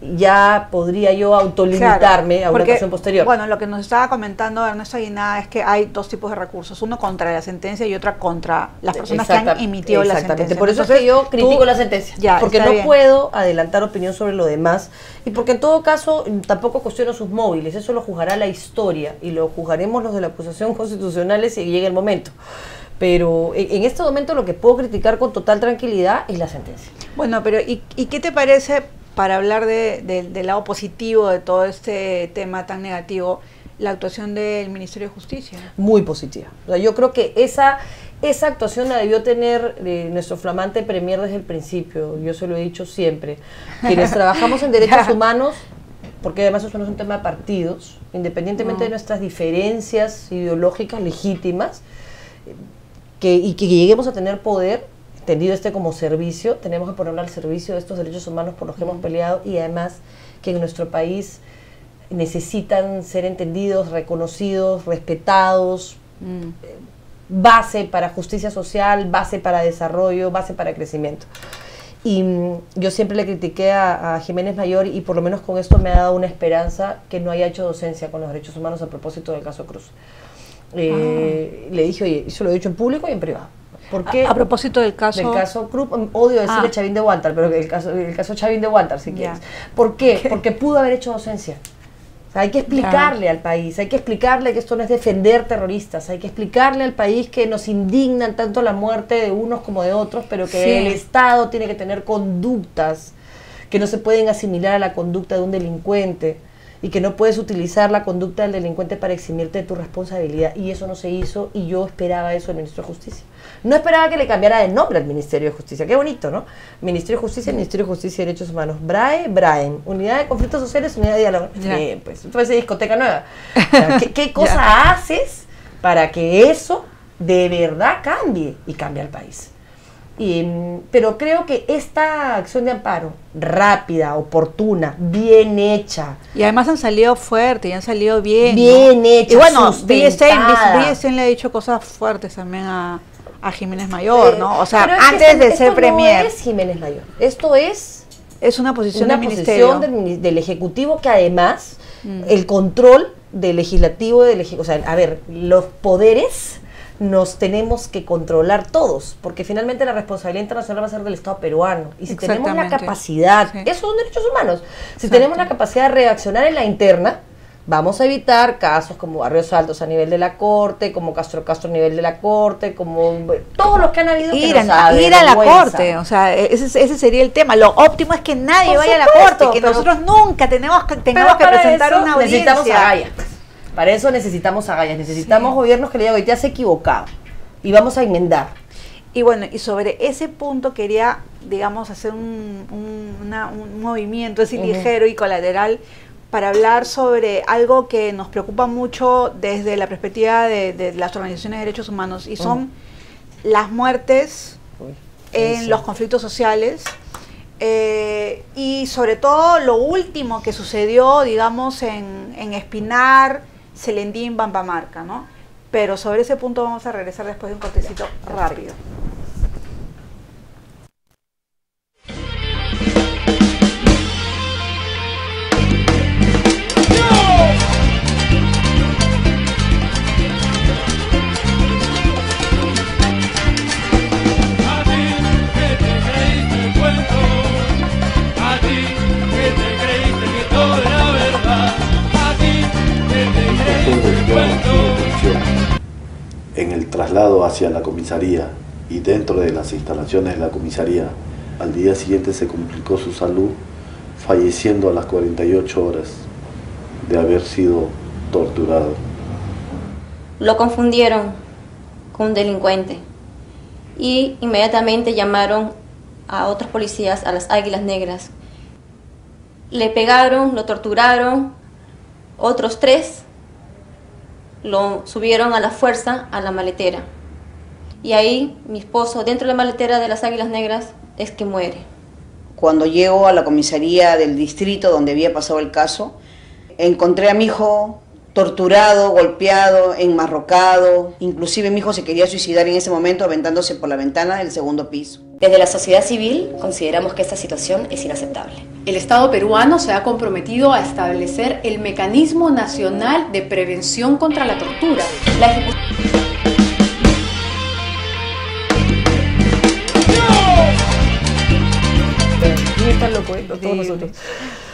ya podría yo autolimitarme Claro, a una porque, actuación posterior. Bueno, lo que nos estaba comentando Ernesto Aguinada es que hay dos tipos de recursos, uno contra la sentencia y otra contra las personas que han emitido la sentencia. Por eso Entonces, es que yo tú- critico la sentencia. Ya, porque no bien. puedo adelantar opinión sobre lo demás. Y porque en todo caso mm, tampoco cuestiono sus móviles. Eso lo juzgará la historia. Y lo juzgaremos los de la acusación constitucional si llegue el momento. Pero en, en este momento lo que puedo criticar con total tranquilidad es la sentencia. Bueno, pero ¿y, y qué te parece para hablar de- de- del lado positivo de todo este tema tan negativo, la actuación del Ministerio de Justicia? muy positiva. O sea, yo creo que esa, esa actuación la debió tener eh, nuestro flamante premier desde el principio. Yo se lo he dicho siempre. Quienes trabajamos en derechos humanos, porque además eso no es un tema de partidos, independientemente No. de nuestras diferencias ideológicas legítimas, eh, que, y que lleguemos a tener poder, entendido este como servicio, tenemos que ponerlo al servicio de estos derechos humanos por los que hemos peleado y además que en nuestro país necesitan ser entendidos, reconocidos, respetados, base para justicia social, base para desarrollo, base para crecimiento. Y mm, yo siempre le critiqué a, a Jiménez Mayor y por lo menos con esto me ha dado una esperanza que no haya hecho docencia con los derechos humanos a propósito del caso Cruz. Eh, Le dije, oye, eso lo he dicho en público y en privado. ¿Por qué? A, a propósito del caso... Del caso Cruz, mm, odio decirle Ah. Chavín de Huántar, pero el caso, el caso Chavín de Huántar, si quieres. ¿Por qué? Porque pudo haber hecho docencia. O sea, hay que explicarle al país, hay que explicarle que esto no es defender terroristas, hay que explicarle al país que nos indignan tanto la muerte de unos como de otros, pero que Sí. el Estado tiene que tener conductas que no se pueden asimilar a la conducta de un delincuente y que no puedes utilizar la conducta del delincuente para eximirte de tu responsabilidad. Y eso no se hizo y yo esperaba eso del Ministro de Justicia. No esperaba que le cambiara de nombre al Ministerio de Justicia. Qué bonito, ¿no? Ministerio de Justicia, Ministerio de Justicia y Derechos Humanos. BRAE, BRAEM. Unidad de Conflictos Sociales, Unidad de Diálogo. Ya. Bien, pues, parece discoteca nueva. O sea, ¿qué, qué cosa haces para que eso de verdad cambie y cambie al país? Y, mm, pero creo que esta acción de amparo, rápida, oportuna, bien hecha, Y además han salido fuerte y han salido bien. ¿no? Bien hecha, Y bueno, sustentada. Biestein le ha dicho cosas fuertes también a, a Jiménez Mayor, ¿no? O sea, pero antes de esto ser no premier. es Jiménez Mayor. Esto es es una posición una del posición del, Ejecutivo que además Mm. el control del legislativo, del o sea, a ver, los poderes nos tenemos que controlar todos, porque finalmente la responsabilidad internacional va a ser del Estado peruano. Y si tenemos la capacidad, Sí. esos son derechos humanos, si tenemos la capacidad de reaccionar en la interna, vamos a evitar casos como Barrios Altos a nivel de la Corte, como Castro Castro a nivel de la Corte, como todos los que han habido que Ir, nos a, ir a la corte, o sea, ese, ese sería el tema. Lo óptimo es que nadie Por vaya a la corte, que nosotros nunca tenemos que, tengamos que presentar una audiencia. necesitamos agallas. Para eso necesitamos agallas. Necesitamos gobiernos que le digan, hoy te has equivocado. Y vamos a enmendar. Y bueno, y sobre ese punto quería, digamos, hacer un, un- una- un movimiento así ligero y colateral para hablar sobre algo que nos preocupa mucho desde la perspectiva de, de las organizaciones de derechos humanos y son las muertes en sí. los conflictos sociales eh, y sobre todo lo último que sucedió, digamos, en, en Espinar, Celendín, Bambamarca, ¿no? Pero sobre ese punto vamos a regresar después de un cortecito rápido. En el traslado hacia la comisaría y dentro de las instalaciones de la comisaría, al día siguiente se complicó su salud, falleciendo a las 48 horas de haber sido torturado. Lo confundieron con un delincuente y inmediatamente llamaron a otros policías, a las Águilas Negras. Le pegaron, lo torturaron, otros tres lo subieron a la fuerza a la maletera. Y ahí mi esposo, dentro de la maletera de las Águilas Negras, es que muere. Cuando llego a la comisaría del distrito donde había pasado el caso, encontré a mi hijo torturado, golpeado, enmarrocado. Inclusive mi hijo se quería suicidar en ese momento aventándose por la ventana del segundo piso. Desde la sociedad civil consideramos que esta situación es inaceptable. El Estado peruano se ha comprometido a establecer el Mecanismo Nacional de Prevención contra la Tortura. La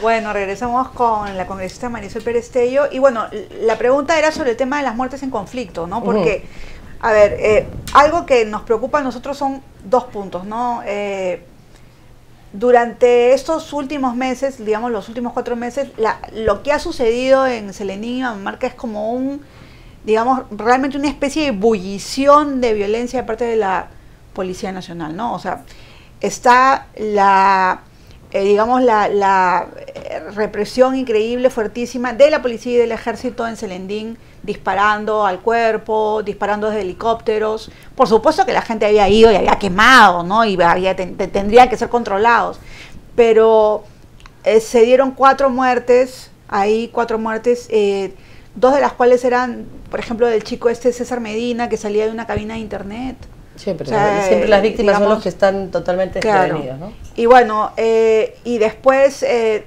Bueno, regresamos con la congresista Marisol Perestello. Y bueno, la pregunta era sobre el tema de las muertes en conflicto, ¿no? Porque, a ver, eh, algo que nos preocupa a nosotros son dos puntos, ¿no? Eh, durante estos últimos meses, digamos los últimos cuatro meses, lo que ha sucedido en Selenín y Mamamarca es como un, digamos, realmente una especie de ebullición de violencia de parte de la Policía Nacional, ¿no? O sea, está la eh, digamos, la, eh, represión increíble, fuertísima de la policía y del ejército en Selendín, disparando al cuerpo, disparando desde helicópteros. Por supuesto que la gente había ido y había quemado, ¿no? Y había, tendrían que ser controlados. Pero eh, se dieron cuatro muertes, ahí cuatro muertes, dos de las cuales eran, por ejemplo, del chico este César Medina, que salía de una cabina de internet. Siempre, siempre las víctimas son los que están totalmente desprevenidos, ¿no? Y bueno, eh, y después eh,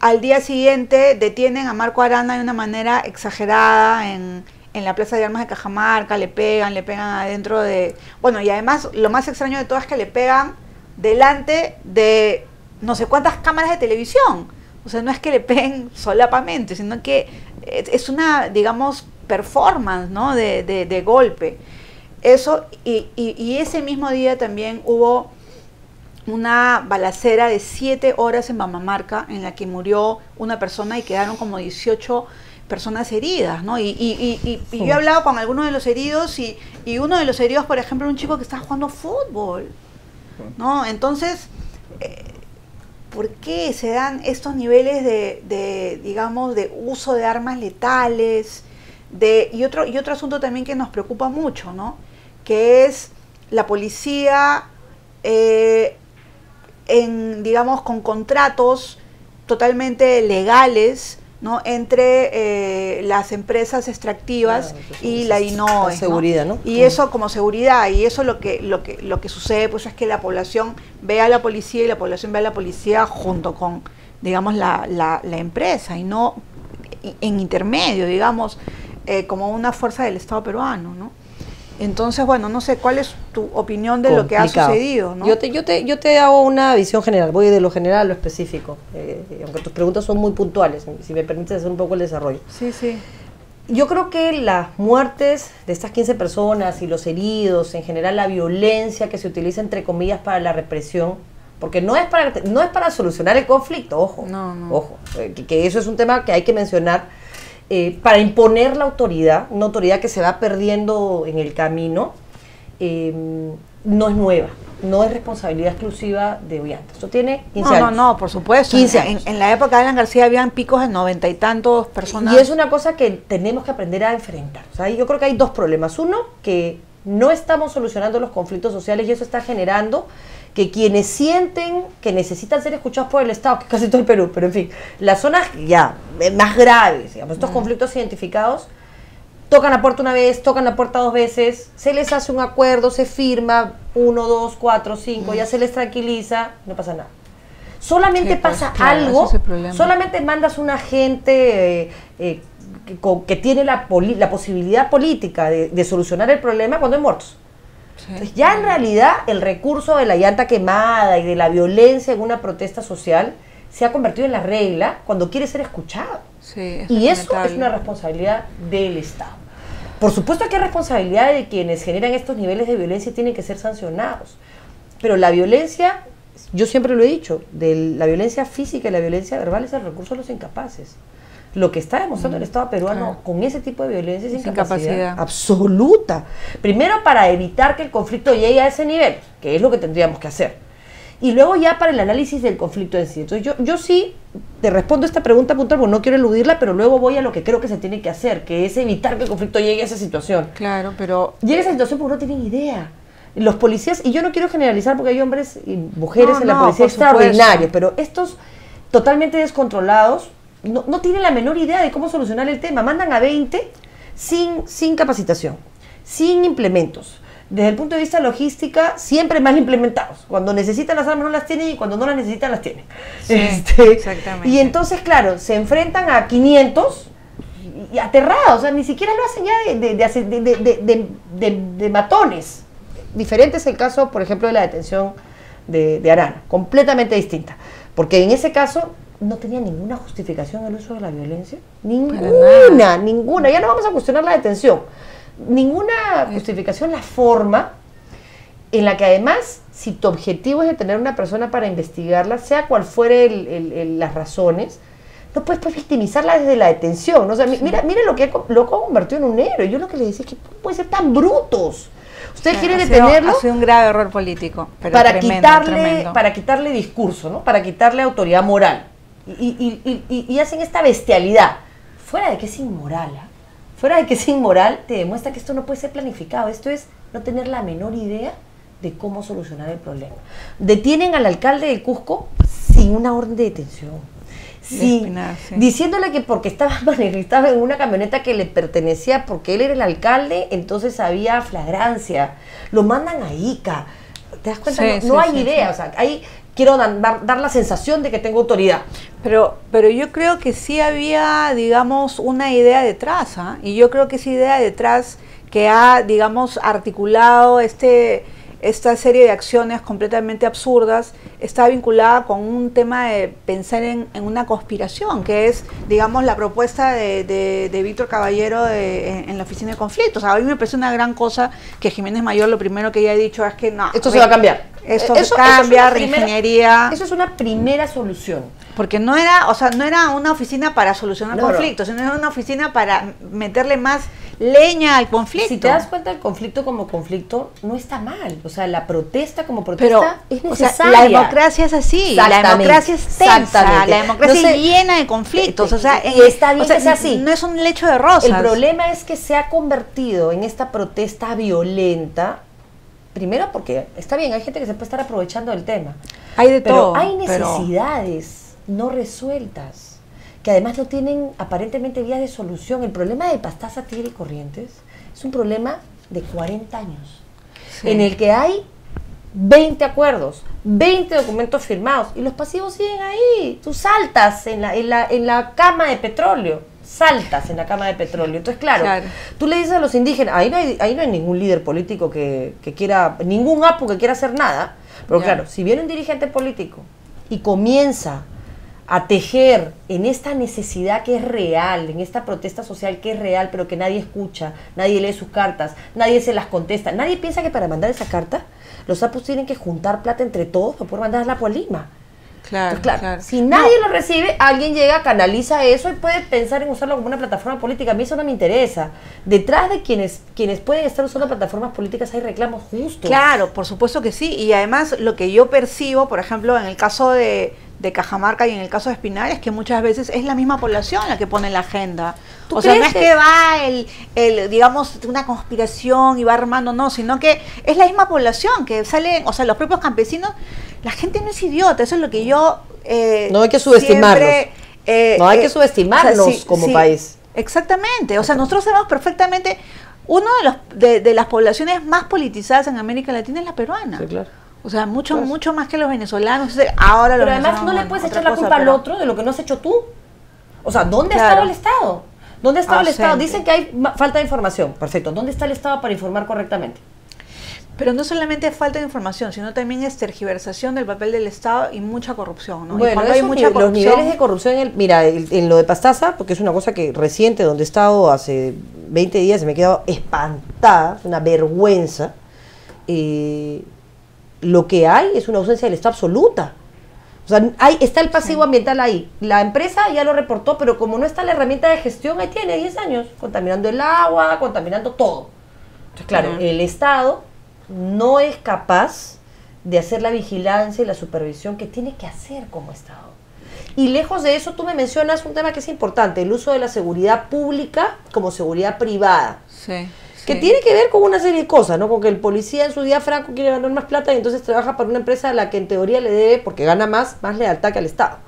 al día siguiente detienen a Marco Arana de una manera exagerada en, en la Plaza de Armas de Cajamarca, le pegan, le pegan adentro de... Bueno, y además lo más extraño de todo es que le pegan delante de no sé cuántas cámaras de televisión. O sea, no es que le peguen solapamente, sino que es una, digamos, performance, ¿no? De, de, de golpe. Eso, y, y, ese mismo día también hubo una balacera de siete horas en Mamamarca en la que murió una persona y quedaron como 18 personas heridas, ¿no? Y, y, y, yo he hablado con algunos de los heridos y, uno de los heridos, por ejemplo, un chico que está jugando fútbol, ¿no? Entonces, eh, ¿por qué se dan estos niveles de, de, digamos, de uso de armas letales? De, y, otro, y otro asunto también que nos preocupa mucho, ¿no? Que es la policía eh, en, digamos, con contratos totalmente legales, ¿no? entre eh, las empresas extractivas y la INOE. La seguridad, ¿no? Y eso como seguridad, y eso lo que, lo que, lo que sucede pues es que la población ve a la policía y la población ve a la policía junto con, digamos, la, la, empresa y no en intermedio, digamos, eh, como una fuerza del Estado peruano, ¿no? Entonces, bueno, no sé, ¿cuál es tu opinión de lo que ha sucedido? ¿no? Yo, te, yo, te, yo te hago una visión general, voy de lo general a lo específico, eh, aunque tus preguntas son muy puntuales, si me permites hacer un poco el desarrollo. Sí, sí. Yo creo que las muertes de estas 15 personas y los heridos, en general la violencia que se utiliza entre comillas para la represión, porque no es para, no es para solucionar el conflicto, ojo, no, no. ojo, eh, que eso es un tema que hay que mencionar eh, para imponer la autoridad, una autoridad que se va perdiendo en el camino, em, no es nueva, no es responsabilidad exclusiva de Ollanta. Esto tiene 15 no, años. No, no, por supuesto. 15 años. En, la época de Alan García habían picos de noventa y tantos personas. Y es una cosa que tenemos que aprender a enfrentar. O sea, yo creo que hay dos problemas. Uno, que no estamos solucionando los conflictos sociales y eso está generando que quienes sienten que necesitan ser escuchados por el Estado, que es casi todo el Perú, pero en fin, las zonas ya eh, más graves, digamos, estos conflictos identificados, tocan la puerta una vez, tocan la puerta dos veces, se les hace un acuerdo, se firma, uno, dos, cuatro, cinco, ya se les tranquiliza, no pasa nada. Solamente pues, pasa algo, solamente mandas un agente eh, eh, que, tiene la, la posibilidad política de, de solucionar el problema cuando hay muertos ya en realidad el recurso de la llanta quemada y de la violencia en una protesta social se ha convertido en la regla cuando quiere ser escuchado. y eso es una responsabilidad del Estado. Por supuesto que hay responsabilidad de quienes generan estos niveles de violencia y tienen que ser sancionados. Pero la violencia, yo siempre lo he dicho, de la violencia física y la violencia verbal es el recurso de los incapaces. Lo que está demostrando el Estado peruano con ese tipo de violencia es, incapacidad, absoluta. Primero para evitar que el conflicto llegue a ese nivel, que es lo que tendríamos que hacer. Y luego ya para el análisis del conflicto en sí. Entonces yo, yo sí te respondo esta pregunta puntual, porque no quiero eludirla, pero luego voy a lo que creo que se tiene que hacer, que es evitar que el conflicto llegue a esa situación. Claro, pero... Llega a esa situación porque no tienen idea. Los policías, y yo no quiero generalizar porque hay hombres y mujeres en la policía extraordinarios, pero estos totalmente descontrolados no, no tienen la menor idea de cómo solucionar el tema. Mandan a 20 sin, sin capacitación, sin implementos. Desde el punto de vista logística, siempre mal implementados. Cuando necesitan las armas no las tienen y cuando no las necesitan las tienen. Sí, Este, exactamente. Y entonces, claro, se enfrentan a 500 y- aterrados, o sea, ni siquiera lo hacen ya de, de, de matones. Diferente es el caso, por ejemplo, de la detención de, de Arana, completamente distinta. Porque en ese caso no tenía ninguna justificación el uso de la violencia. Ninguna, ninguna. Ya no vamos a cuestionar la detención. Ninguna justificación la forma en la que además, si tu objetivo es detener a una persona para investigarla, sea cual fuere el- el- el- las razones, no puedes pues, victimizarla desde la detención. ¿no? O sea, mi- mira, mira lo que lo convertido en un héroe. Yo lo que le decía es que pueden ser tan brutos. Ha sido- detenerlo Ha sido un grave error político. pero para tremendo, quitarle tremendo. para quitarle discurso, ¿no? Para quitarle autoridad moral. Y, y- y- y- y hacen esta bestialidad. Fuera de que es inmoral, ¿ah? fuera de que es inmoral, te demuestra que esto no puede ser planificado. Esto es no tener la menor idea de cómo solucionar el problema. Detienen al alcalde de Cusco sin una orden de detención. Sí, diciéndole que porque estaba, estaba en una camioneta que le pertenecía, porque él era el alcalde, entonces había flagrancia. Lo mandan a Ica. ¿Te das cuenta? Sí, no no hay idea. O sea, ahí quiero dar, dar la sensación de que tengo autoridad. Pero, pero yo creo que sí había, digamos, una idea detrás, ¿ah? Y yo creo que esa idea detrás que ha, digamos, articulado este, esta serie de acciones completamente absurdas está vinculada con un tema de pensar en, en una conspiración, que es, digamos, la propuesta de, de- de Víctor Caballero de- en, en la oficina de conflictos. A mí me parece una gran cosa que Jiménez Mayor lo primero que ella ha dicho es que no. Esto se va a cambiar. Esto Eso- eso es cambia, reingeniería. Eso es una primera solución. Porque no era, o sea, no era una oficina para solucionar No, no. conflictos, sino era una oficina para meterle más leña al conflicto. Si te das cuenta, el conflicto como conflicto no está mal. O sea, la protesta como Pero, protesta es o sea, necesaria. la democracia es así, la democracia es tensa, la democracia No sé, es llena de conflictos, o sea, y está bien o sea, que sea así. No es un lecho de rosas. El problema es que se ha convertido en esta protesta violenta, primero porque está bien, hay gente que se puede estar aprovechando del tema. Hay de pero todo, hay pero- necesidades no resueltas, que además no tienen aparentemente vías de solución. El problema de Pastaza, Tigre y Corrientes es un problema de 40 años, Sí. en el que hay 20 acuerdos, 20 documentos firmados y los pasivos siguen ahí. Tú saltas en la, en la, en la cama de petróleo, saltas en la cama de petróleo. Entonces, claro, Claro. tú le dices a los indígenas, ahí no hay, ahí no hay ningún líder político que, que quiera, ningún APU que quiera hacer nada. Pero claro, si viene un dirigente político y comienza a tejer en esta necesidad que es real, en esta protesta social que es real, pero que nadie escucha, nadie lee sus cartas, nadie se las contesta, nadie piensa que para mandar esa carta los APUs tienen que juntar plata entre todos para poder mandarla a Lima. Claro, Entonces, claro. Si nadie lo recibe, alguien llega, canaliza eso y puede pensar en usarlo como una plataforma política. A mí eso no me interesa. Detrás de quienes, quienes pueden estar usando plataformas políticas hay reclamos justos. Claro, por supuesto que sí. Y además lo que yo percibo, por ejemplo, en el caso de, de Cajamarca y en el caso de Espinal, es que muchas veces es la misma población la que pone la agenda. ¿Tú O sea, no es que- va el, el, digamos, una conspiración y va armando, no, sino que es la misma población que salen, o sea, los propios campesinos, la gente no es idiota, eso es lo que yo... eh, No hay que subestimarlos. siempre, eh, No hay que eh, subestimarnos como país. Exactamente, o sea, nosotros sabemos perfectamente, uno de, los, de, de las poblaciones más politizadas en América Latina es la peruana. claro. O sea, mucho, mucho más que los venezolanos. O sea, Ahora los Pero además no le puedes bueno, echar la cosa, culpa al otro de lo que no has hecho tú. O sea, ¿dónde ha Claro. estado el Estado? ¿Dónde ha estado el Estado? Dicen que hay falta de información. Perfecto. ¿Dónde está el Estado para informar correctamente? Pero no solamente falta de información, sino también es tergiversación del papel del Estado y mucha corrupción. ¿no? Y Bueno, cuando hay mucha nive- los corrupción, niveles de corrupción, en el- mira, el- en lo de Pastaza, porque es una cosa que reciente, donde he estado hace 20 días, me he quedado espantada, es una vergüenza. eh, lo que hay es una ausencia del Estado absoluta. O sea, hay, está el pasivo ambiental ahí. La empresa ya lo reportó, pero como no está la herramienta de gestión, ahí tiene 10 años, contaminando el agua, contaminando todo. Entonces, claro, el Estado no es capaz de hacer la vigilancia y la supervisión que tiene que hacer como Estado. Y lejos de eso, tú me mencionas un tema que es importante, el uso de la seguridad pública como seguridad privada, Sí, que tiene que ver con una serie de cosas, ¿no? Con que el policía en su día franco quiere ganar más plata y entonces trabaja para una empresa a la que en teoría le debe, porque gana más, más lealtad que al Estado.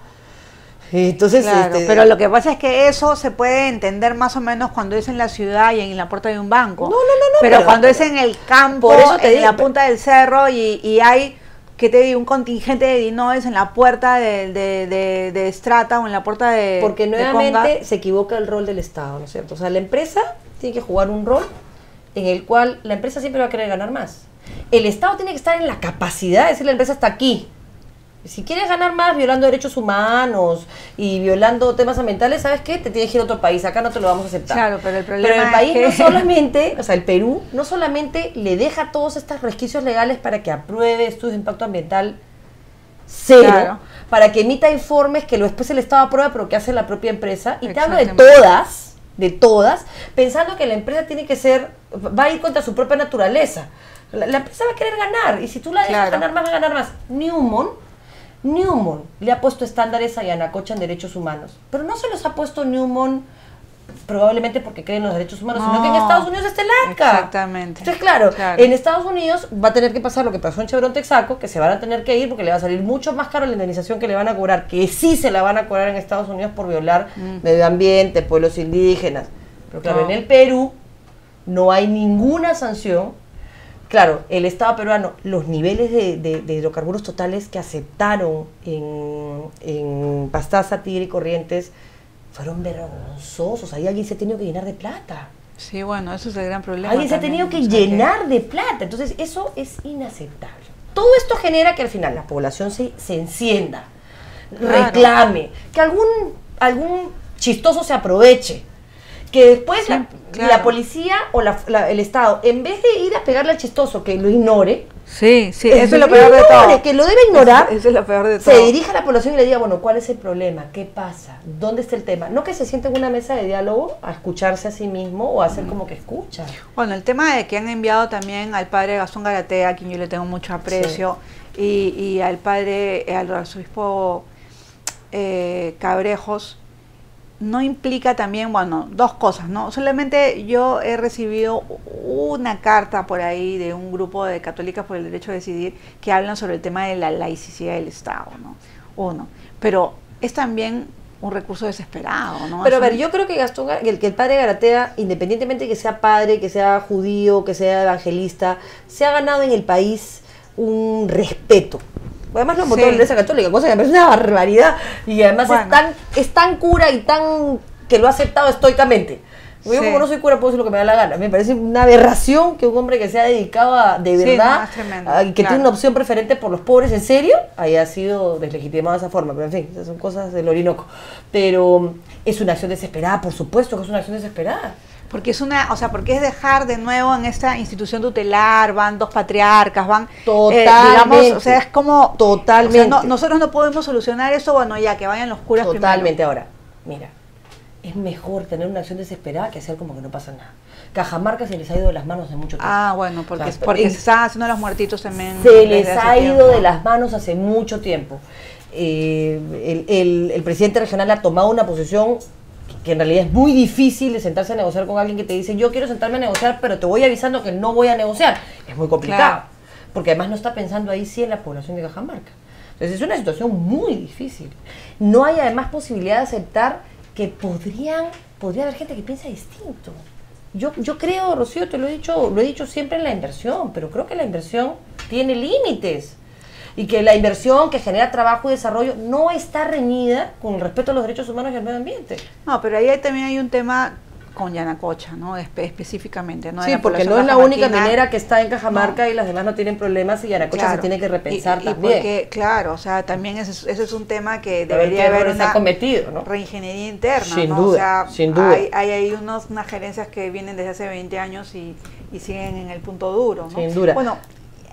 Entonces, Claro, este, pero lo que pasa es que eso se puede entender más o menos cuando es en la ciudad y en la puerta de un banco. No, no, no, Pero, pero- cuando es en el campo, Por eso te en digo, la punta del cerro y, y hay, que te digo, un contingente de dinoes en la puerta de, de, de, de Strata o en la puerta de Porque de nuevamente Conga. se equivoca el rol del Estado, ¿no es cierto? O sea, la empresa tiene que jugar un rol en el cual la empresa siempre va a querer ganar más. El Estado tiene que estar en la capacidad de decir la empresa está aquí. Si quieres ganar más violando derechos humanos y violando temas ambientales, ¿sabes qué? Te tienes que ir a otro país, acá no te lo vamos a aceptar. Claro, pero el problema Pero el es país que- no solamente, o sea, el Perú no solamente le deja todos estos resquicios legales para que apruebe estudios de impacto ambiental cero, Claro. para que emita informes que lo después el Estado aprueba, pero que hace la propia empresa. Y te hablo de todas, de todas, pensando que la empresa tiene que ser, va a ir contra su propia naturaleza. La, la empresa va a querer ganar, y si tú la dejas Claro. ganar más, va a ganar más. Newmont, Newmont le ha puesto estándares a Yanacocha en derechos humanos, pero no se los ha puesto Newmont probablemente porque creen en los derechos humanos, sino que en No. Estados Unidos está el ACA. Exactamente. Entonces, claro, Claro. en Estados Unidos va a tener que pasar lo que pasó en Chevron Texaco, que se van a tener que ir porque le va a salir mucho más caro la indemnización que le van a cobrar, que sí se la van a cobrar en Estados Unidos por violar Mm. medio ambiente, pueblos indígenas. Pero claro, No. en el Perú no hay ninguna sanción. Claro, el Estado peruano, los niveles de, de- de hidrocarburos totales que aceptaron en, en Pastaza, Tigre y Corrientes fueron vergonzosos. Ahí alguien se ha tenido que llenar de plata. Sí, bueno, eso es el gran problema. Alguien se ha tenido que llenar de plata. Entonces, eso es inaceptable. Todo esto genera que al final la población se, se encienda, Claro. reclame, que algún, algún chistoso se aproveche. Que después la, claro. la policía o la- la- el Estado, en vez de ir a pegarle al chistoso, que lo ignore, Sí, sí, eso es lo peor de todo. Que lo debe ignorar. Eso, eso es lo peor de se todo. dirige a la población y le diga, bueno, ¿cuál es el problema? ¿Qué pasa? ¿Dónde está el tema? No que se siente en una mesa de diálogo a escucharse a sí mismo o a hacer como que escucha. Bueno, el tema de que han enviado también al padre Gastón Garatea, a quien yo le tengo mucho aprecio, y, y al padre, al arzobispo eh, Cabrejos, no implica también, bueno, dos cosas, ¿no? Solamente yo he recibido una carta por ahí de un grupo de católicas por el derecho a decidir que hablan sobre el tema de la laicidad del Estado, ¿no? Uno. Pero es también un recurso desesperado, ¿no? Pero a ver, yo creo que Gastón, el, que el padre Garatea, independientemente de que sea padre, que sea judío, que sea evangelista, se ha ganado en el país un respeto. Además lo votado Sí. la Iglesia Católica, cosa que me parece una barbaridad. Y además es, Bueno. tan, es tan cura y tan que lo ha aceptado estoicamente. Yo Sí. como no soy cura puedo decir lo que me da la gana. Me parece una aberración que un hombre que se ha dedicado a, de Sí, verdad, no, es tremendo, a- que claro. tiene una opción preferente por los pobres en serio, haya sido deslegitimado de esa forma. Pero en fin, esas son cosas del Orinoco. Pero es una acción desesperada, por supuesto que es una acción desesperada. Porque es una, o sea, porque es dejar de nuevo en esta institución tutelar, van dos patriarcas, van eh, Totalmente. digamos, o sea, es como Totalmente. o sea, no- nosotros no podemos solucionar eso, bueno, ya que vayan los curas Totalmente. Ahora, mira, es mejor tener una acción desesperada que hacer como que no pasa nada. Cajamarca se les ha ido de las manos hace mucho tiempo. Ah, bueno, porque, O sea, porque se están haciendo los muertitos también. se les ha ido tiempo. de las manos hace mucho tiempo. Eh, el, el- el presidente regional ha tomado una posición que en realidad es muy difícil sentarse a negociar con alguien que te dice yo quiero sentarme a negociar pero te voy avisando que no voy a negociar. Es muy complicado. Claro. Porque además no está pensando ahí sí en la población de Cajamarca. Entonces es una situación muy difícil. No hay además posibilidad de aceptar que podrían, podría haber gente que piensa distinto. Yo, yo creo, Rocío, te lo he dicho, lo he dicho siempre en la inversión, pero creo que la inversión tiene límites. Y que la inversión que genera trabajo y desarrollo no está reñida con el respeto a los derechos humanos y al medio ambiente. No, pero ahí hay- también hay un tema con Yanacocha, ¿no? Espe- específicamente, ¿no? Sí, la porque no es la única minera que está en Cajamarca y las demás no tienen problemas y Yanacocha Claro. se tiene que repensar Y- y también. porque, claro, o sea, también ese, es- ese es un tema que debería haber una cometido, ¿no? reingeniería interna, Sin ¿no? duda, o sea, sin duda. Hay, hay ahí unos, unas gerencias que vienen desde hace 20 años y, y siguen en el punto duro, ¿no? Sin duda. Bueno,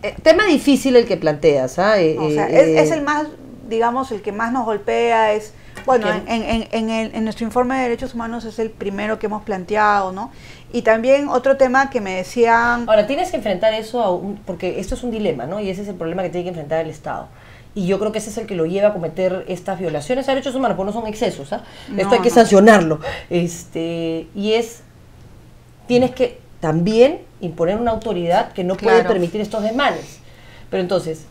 Eh, tema difícil el que planteas, ¿ah? Eh, o sea, eh, es, eh, es el más, digamos, el que más nos golpea, es, bueno, en, el- en nuestro informe de derechos humanos es el primero que hemos planteado, ¿no? Y también otro tema que me decían... Ahora, tienes que enfrentar eso, a un- porque esto es un dilema, ¿no? Y ese es el problema que tiene que enfrentar el Estado. Y yo creo que ese es el que lo lleva a cometer estas violaciones a derechos humanos, porque no son excesos, ¿ah? Esto No, hay que no. sancionarlo. Este, y es, tienes que también imponer una autoridad que no puede permitir estos desmanes. Pero entonces,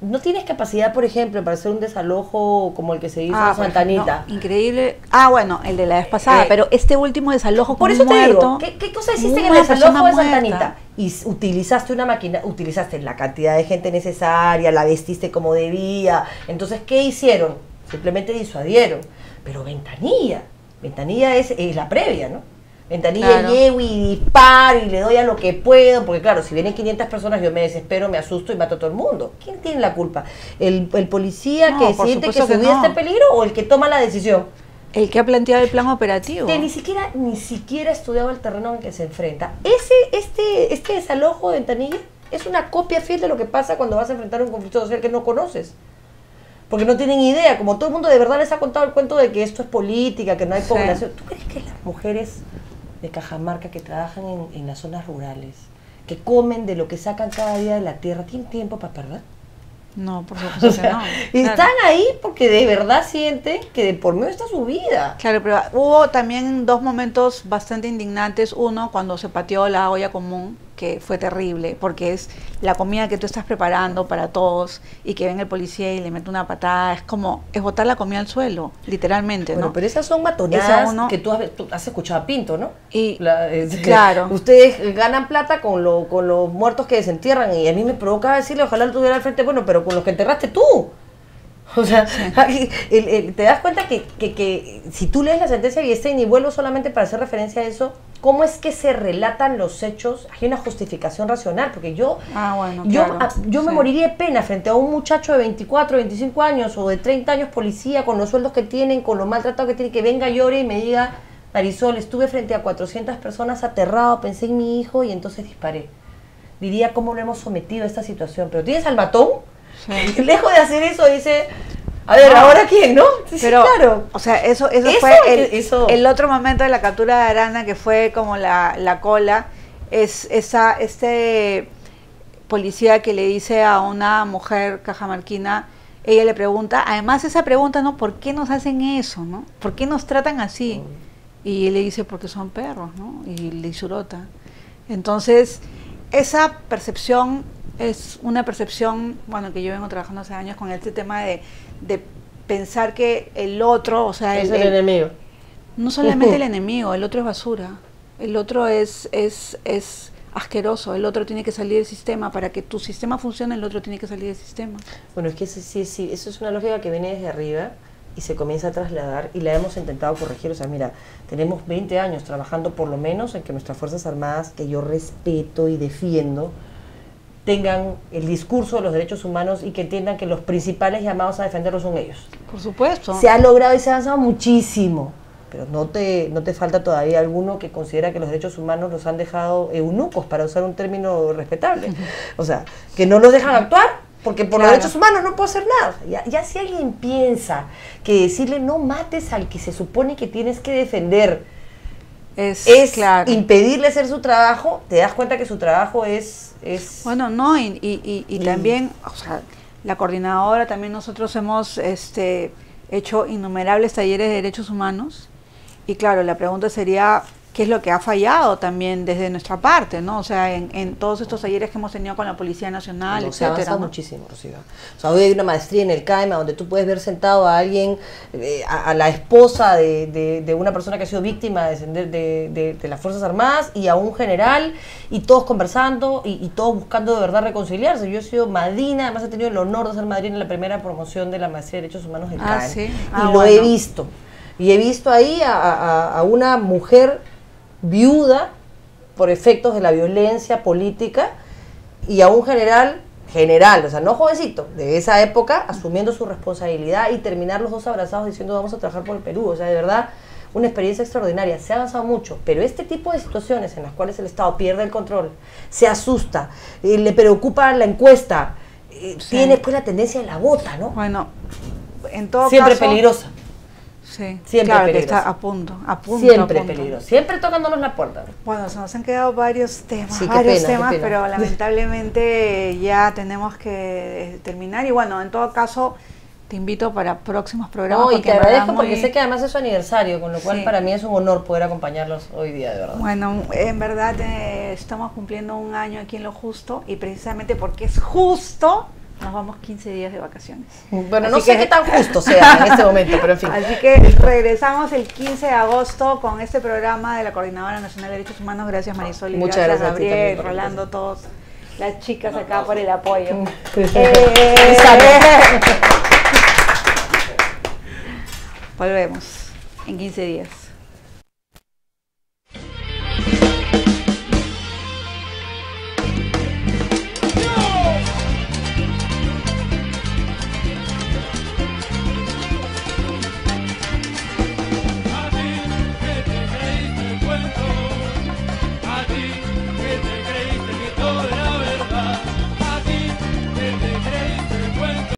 no tienes capacidad, por ejemplo, para hacer un desalojo como el que se hizo Ah, en por Santa ejemplo, Anita. no, increíble. Ah, bueno, el de la vez pasada, Eh, pero este último desalojo Por eso te digo, ¿qué, qué cosa hiciste en el desalojo de Santa muerta. Anita? Y utilizaste una máquina, utilizaste la cantidad de gente necesaria, la vestiste como debía. Entonces, ¿qué hicieron? Simplemente disuadieron. Pero ventanilla, ventanilla es, es la previa, ¿no? Ventanilla Claro. llego y disparo y le doy a lo que puedo, porque claro, si vienen 500 personas yo me desespero, me asusto y mato a todo el mundo. ¿Quién tiene la culpa? ¿El, el policía No, que siente que su vida no. está en peligro o el que toma la decisión? El que ha planteado el plan operativo. que ni siquiera ni siquiera ha estudiado el terreno en que se enfrenta. Ese este este desalojo de ventanilla es una copia fiel de lo que pasa cuando vas a enfrentar un conflicto social que no conoces. Porque no tienen idea, como todo el mundo de verdad les ha contado el cuento de que esto es política, que no hay Sí. población. ¿Tú crees que las mujeres de Cajamarca que trabajan en, en las zonas rurales, que comen de lo que sacan cada día de la tierra, tienen tiempo para perder? No, por supuesto O que sea, no. y claro. están ahí porque de verdad sienten que de por medio está su vida. Claro, pero hubo también dos momentos bastante indignantes. Uno, cuando se pateó la olla común, que fue terrible, porque es la comida que tú estás preparando para todos y que ven el policía y le mete una patada. Es como, es botar la comida al suelo, literalmente, Bueno, ¿no? pero esas son matonadas que tú has, tú has escuchado a Pinto, ¿no? Y, La- es- claro. Ustedes ganan plata con, lo, con los muertos que desentierran y a mí me provoca decirle, ojalá lo tuviera al frente, bueno, pero con los que enterraste tú. O sea, el- el- te das cuenta que, que- que si tú lees la sentencia de Biestein y vuelvo solamente para hacer referencia a eso, ¿cómo es que se relatan los hechos? Hay una justificación racional, porque yo, Ah, bueno, yo, claro, a- yo me sí. moriría de pena frente a un muchacho de 24, 25 años o de 30 años policía, con los sueldos que tienen, con lo maltratado que tiene, que venga, llore y me diga, Marisol, estuve frente a 400 personas aterrado, pensé en mi hijo y entonces disparé. Diría cómo lo hemos sometido a esta situación. Pero tienes al matón, que lejos de hacer eso dice, a ver, No. ¿ahora quién, no? Sí, Pero, claro. o sea, eso, eso, Eso fue el, que- eso- el otro momento de la captura de Arana, que fue como la, la cola, es esa, este policía que le dice a una mujer cajamarquina, ella le pregunta, además esa pregunta, ¿no? ¿Por qué nos hacen eso, no? ¿Por qué nos tratan así? Y él le dice, porque son perros, ¿no? Y le surota. Entonces, esa percepción es una percepción, bueno, que yo vengo trabajando hace años con este tema de, de pensar que el otro, o sea, Es el enemigo. No solamente el enemigo, el otro es basura. El otro es, es, es asqueroso, el otro tiene que salir del sistema. Para que tu sistema funcione, el otro tiene que salir del sistema. Bueno, es que sí, sí, sí, eso es una lógica que viene desde arriba y se comienza a trasladar y la hemos intentado corregir. O sea, mira, tenemos 20 años trabajando por lo menos en que nuestras Fuerzas Armadas, que yo respeto y defiendo, tengan el discurso de los derechos humanos y que entiendan que los principales llamados a defenderlos son ellos. Por supuesto. Se ha logrado y se ha avanzado muchísimo, pero no te, no te falta todavía alguno que considera que los derechos humanos los han dejado eunucos, para usar un término respetable. O sea, que no los dejan actuar, porque por los derechos humanos no puedo hacer nada. Ya, ya si alguien piensa que decirle no mates al que se supone que tienes que defender es, claro. impedirle hacer su trabajo, te das cuenta que su trabajo es... es Bueno, no, y, y, y- y también, o sea, la coordinadora, también nosotros hemos este, hecho innumerables talleres de derechos humanos. Y claro, la pregunta sería, ¿qué es lo que ha fallado también desde nuestra parte? ¿no? O sea, en, en todos estos talleres que hemos tenido con la Policía Nacional, No, se ha etcétera. avanzado ¿no? muchísimo, Rocío. O sea, hoy hay una maestría en el CAEMA donde tú puedes ver sentado a alguien, eh, a, a la esposa de, de- de una persona que ha sido víctima de, las Fuerzas Armadas y a un general, y todos conversando y, y todos buscando de verdad reconciliarse. Yo he sido madrina, además he tenido el honor de ser madrina en la primera promoción de la maestría de Derechos Humanos del Ah, CAEM. sí. Y Ah, lo he visto. Y he visto ahí a, a- a una mujer viuda por efectos de la violencia política y a un general, general, o sea, no jovencito, de esa época, asumiendo su responsabilidad y terminar los dos abrazados diciendo vamos a trabajar por el Perú. O sea, de verdad, una experiencia extraordinaria. Se ha avanzado mucho, pero este tipo de situaciones en las cuales el Estado pierde el control, se asusta, eh, le preocupa la encuesta, eh, tiene pues la tendencia de la bota, ¿no? Bueno, en todo Siempre caso- peligrosa. Sí, Siempre claro, que peligrosa. está a punto, a punto. Siempre a punto. peligrosa. Siempre tocándonos la puerta. Bueno, se nos han quedado varios temas, Sí, varios pena, temas, pero lamentablemente ya tenemos que eh, terminar. Y bueno, en todo caso, te invito para próximos programas. No, y te agradezco porque sé que además es su aniversario, con lo cual Sí. para mí es un honor poder acompañarlos hoy día, de verdad. Bueno, en verdad eh, estamos cumpliendo un año aquí en Lo Justo y precisamente porque es justo, nos vamos 15 días de vacaciones. Bueno, no sé qué tan justo sea en este momento, pero en fin. Así que regresamos el 15 de agosto con este programa de la Coordinadora Nacional de Derechos Humanos. Gracias Marisol y Muchas gracias, gracias a ti Gabriel, también Rolando, todos las chicas acá por el apoyo. Sí. Eh, Sale. Volvemos en 15 días.